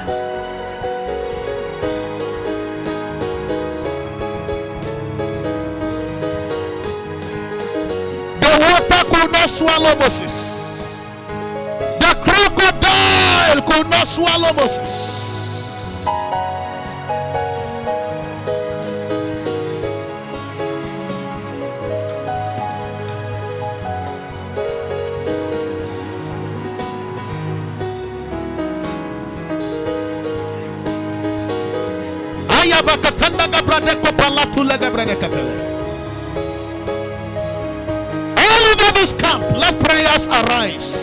swallow Moses. The crocodile could not swallow Moses. Ayabakatanda gabrade kopala tule gabrade kapele. Let arise.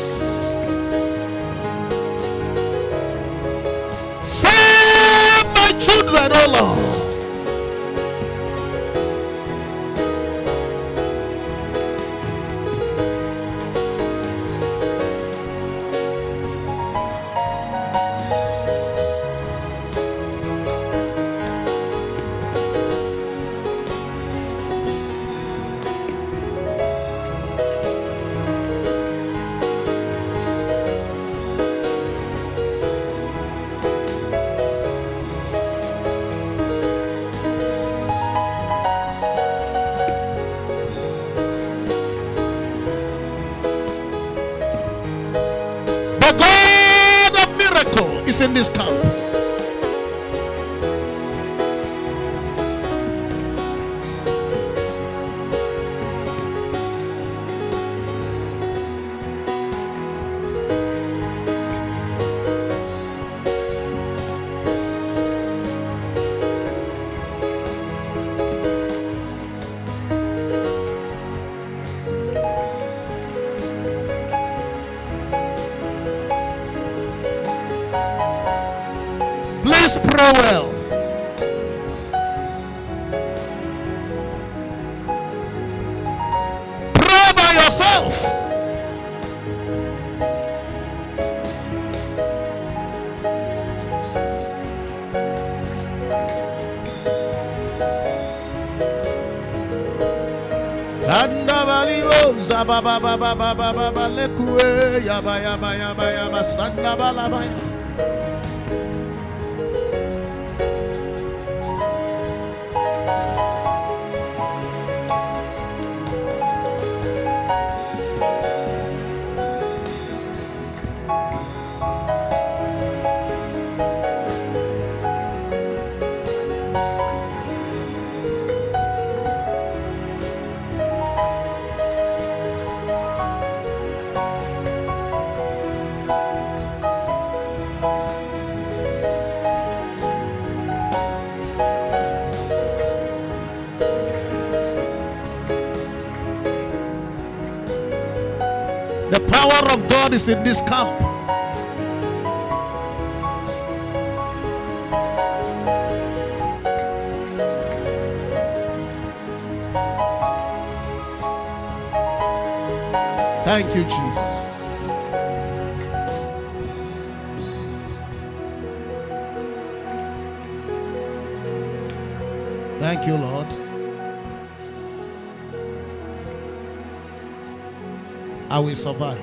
ba ba ba ba ba ba ba lekue ya ba ya ba ya ba ya ba sanda ba la ba ya. In this camp. Thank you, Jesus. Thank you, Lord. I will survive.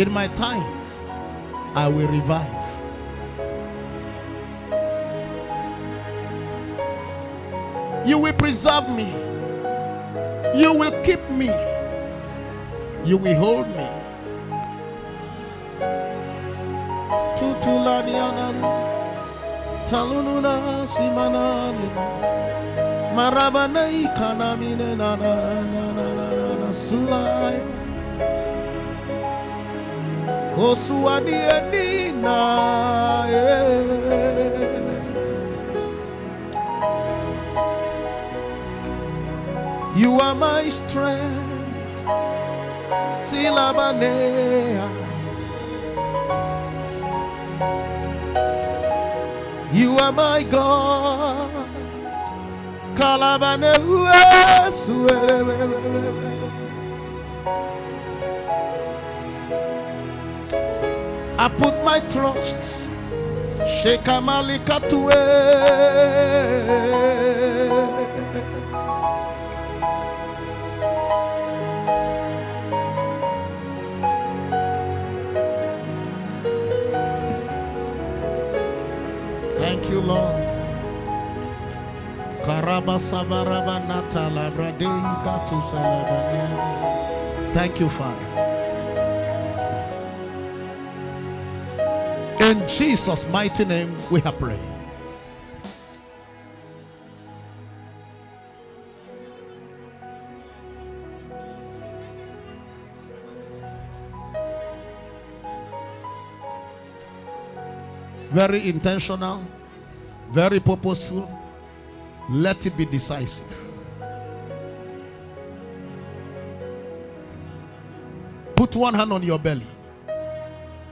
In my time, I will revive. You will preserve me. You will keep me. You will hold me. Marabana na na na na na na sulai osuadi edina You are my strength. Silabanea. You are my God. Kalabane. I put my trust. Shekamalika Thank you, Lord. Thank you, Father. In Jesus' mighty name, we have prayed. Very intentional, very purposeful. Let it be decisive. Put one hand on your belly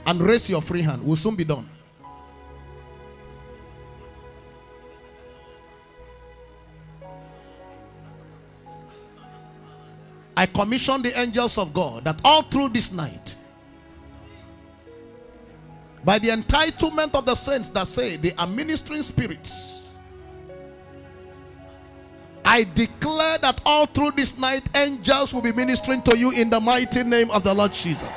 and raise your free hand. We'll soon be done. I commission the angels of God that all through this night, by the entitlement of the saints that say they are ministering spirits, I declare that all through this night, angels will be ministering to you in the mighty name of the Lord Jesus.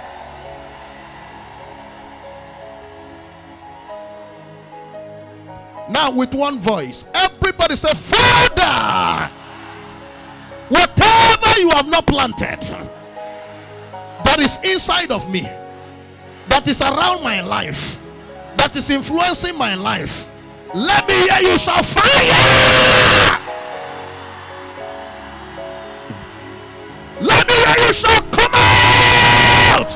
Now, with one voice, everybody say, Father, whatever you have not planted that is inside of me, that is around my life, that is influencing my life, let me hear you shall fire. Let me hear you shall come out.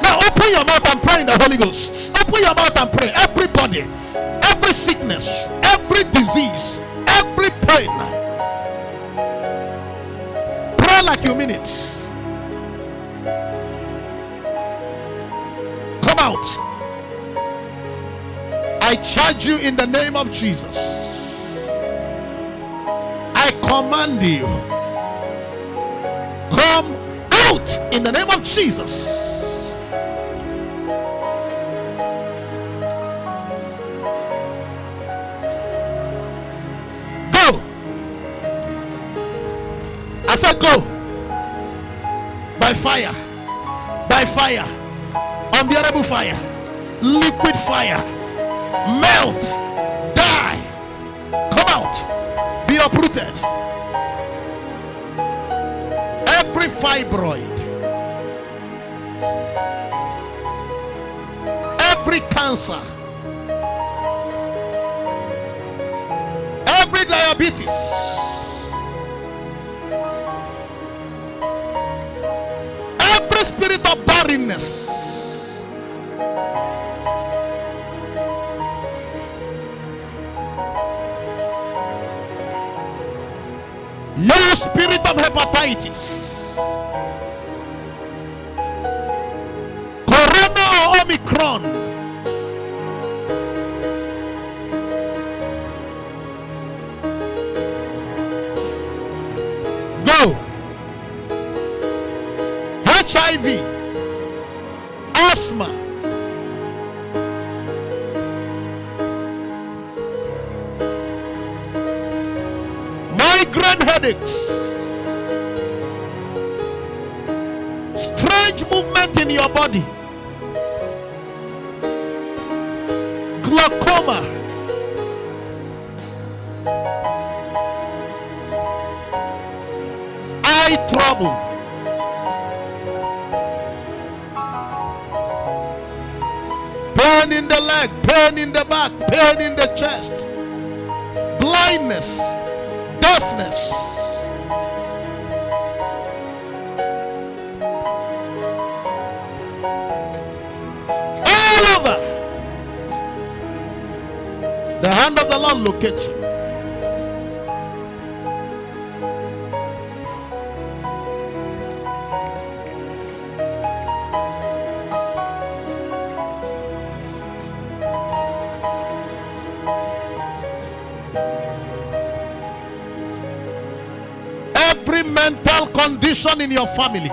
Now open your mouth and pray in the Holy Ghost. Open your mouth and pray. Everybody, sickness, every disease, every pain. Pray like you mean it. Come out. I charge you in the name of Jesus. I command you. Come out in the name of Jesus. I said go. By fire. By fire. Unbearable fire. Liquid fire. Melt. Die. Come out. Be uprooted. Every fibroid. Every cancer. Every diabetes. Barrenness. You spirit of hepatitis. Corona or Omicron. Go. HIV. Migraine headaches. Strange movement in your body. Glaucoma. Eye trouble. Pain in the leg, pain in the back, pain in the chest, blindness, deafness. All over. The hand of the Lord locate you. Division in your family.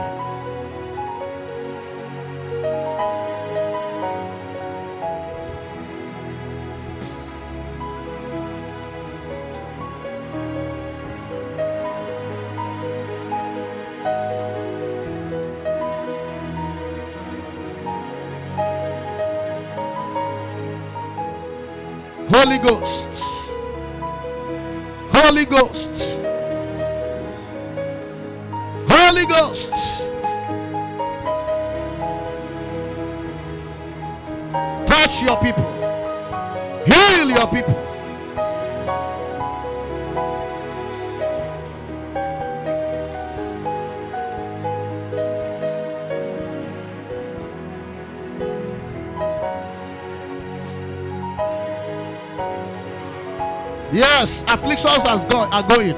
Holy Ghost. Holy Ghost. agora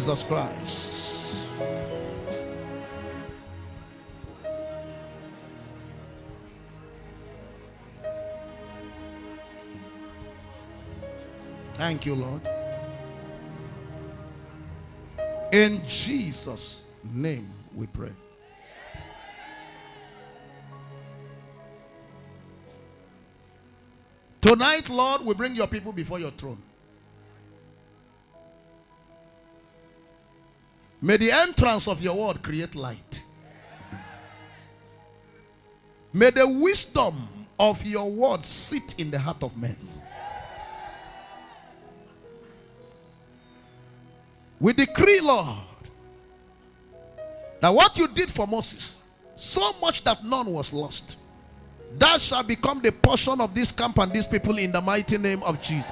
Jesus Christ. Thank you, Lord. In Jesus' name we pray. Tonight, Lord, we bring your people before your throne. May the entrance of your word create light. May the wisdom of your word sit in the heart of men. We decree, Lord, that what you did for Moses, so much that none was lost, that shall become the portion of this camp and these people in the mighty name of Jesus.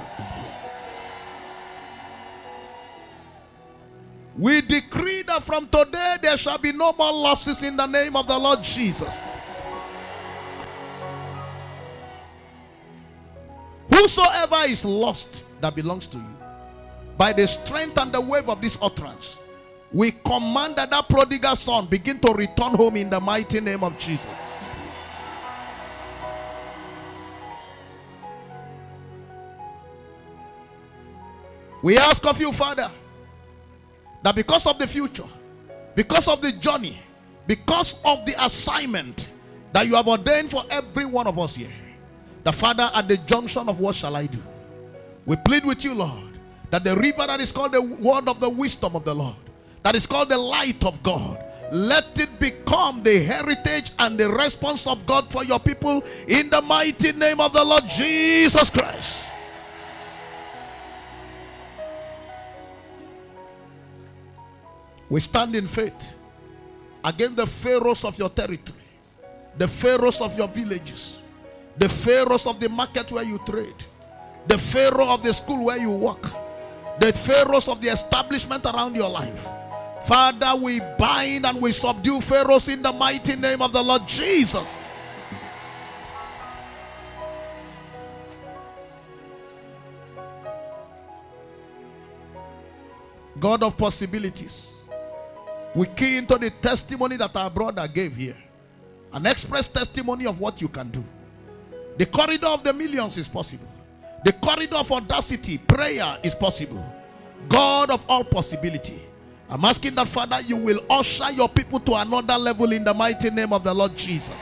We decree that from today there shall be no more losses in the name of the Lord Jesus. Whosoever is lost that belongs to you, by the strength and the wave of this utterance, we command that that prodigal son begin to return home in the mighty name of Jesus. We ask of you, Father, that because of the future, because of the journey, because of the assignment that you have ordained for every one of us here, the Father, at the junction of what shall I do? We plead with you, Lord, that the river that is called the word of the wisdom of the Lord, that is called the light of God, let it become the heritage and the response of God for your people in the mighty name of the Lord Jesus Christ. We stand in faith against the pharaohs of your territory, the pharaohs of your villages, the pharaohs of the market where you trade, the pharaoh of the school where you work, the pharaohs of the establishment around your life. Father, we bind and we subdue pharaohs in the mighty name of the Lord Jesus. God of possibilities. We key into the testimony that our brother gave here. An express testimony of what you can do. The corridor of the millions is possible. The corridor of audacity, prayer is possible. God of all possibility. I'm asking that, Father, you will usher your people to another level in the mighty name of the Lord Jesus.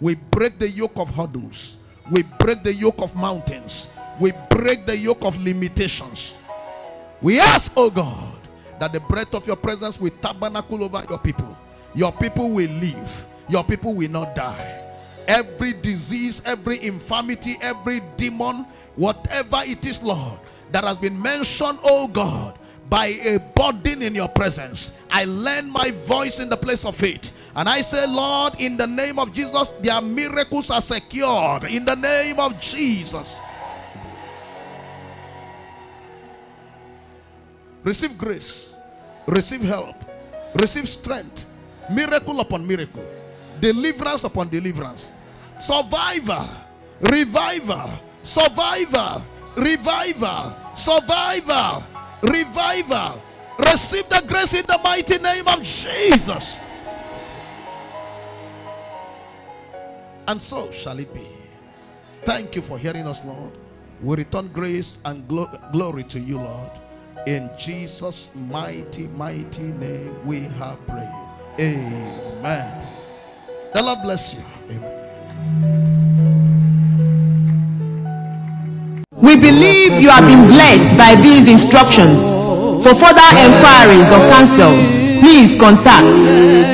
We break the yoke of hurdles. We break the yoke of mountains. We break the yoke of limitations. We ask, oh God, that the breath of your presence will tabernacle over your people. Your people will live. Your people will not die. Every disease, every infirmity, every demon, whatever it is, Lord, that has been mentioned, oh God, by a burden in your presence. I lend my voice in the place of faith. And I say, Lord, in the name of Jesus, their miracles are secured. In the name of Jesus. Receive grace, receive help, receive strength, miracle upon miracle, deliverance upon deliverance, survivor, reviver, survivor, reviver, survivor, reviver. Receive the grace in the mighty name of Jesus. And so shall it be. Thank you for hearing us, Lord. We return grace and glo- glory to you, Lord. In Jesus' mighty, mighty name, we have prayed. Amen. The Lord bless you. Amen. We believe you have been blessed by these instructions. For further enquiries or counsel, please contact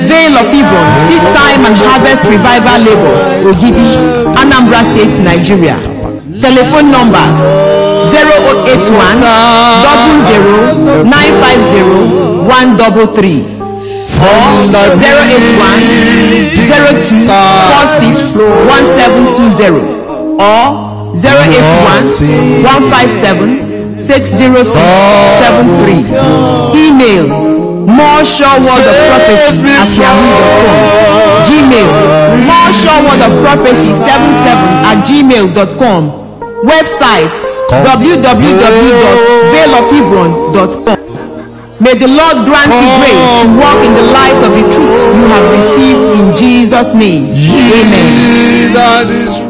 Vale of Hebron Seed Time and Harvest Revival Labels, Ogidi, Anambra State, Nigeria. Telephone numbers 0881 00 950 133 or 081 02 46 1720 or 081 157 60673. Email more sure word of prophecy at yahoo.com. Gmail more sure word of prophecy 77 at gmail.com. Website www.veilofhebron.com. May the Lord grant you grace to walk in the light of the truth you have received in Jesus' name. Amen.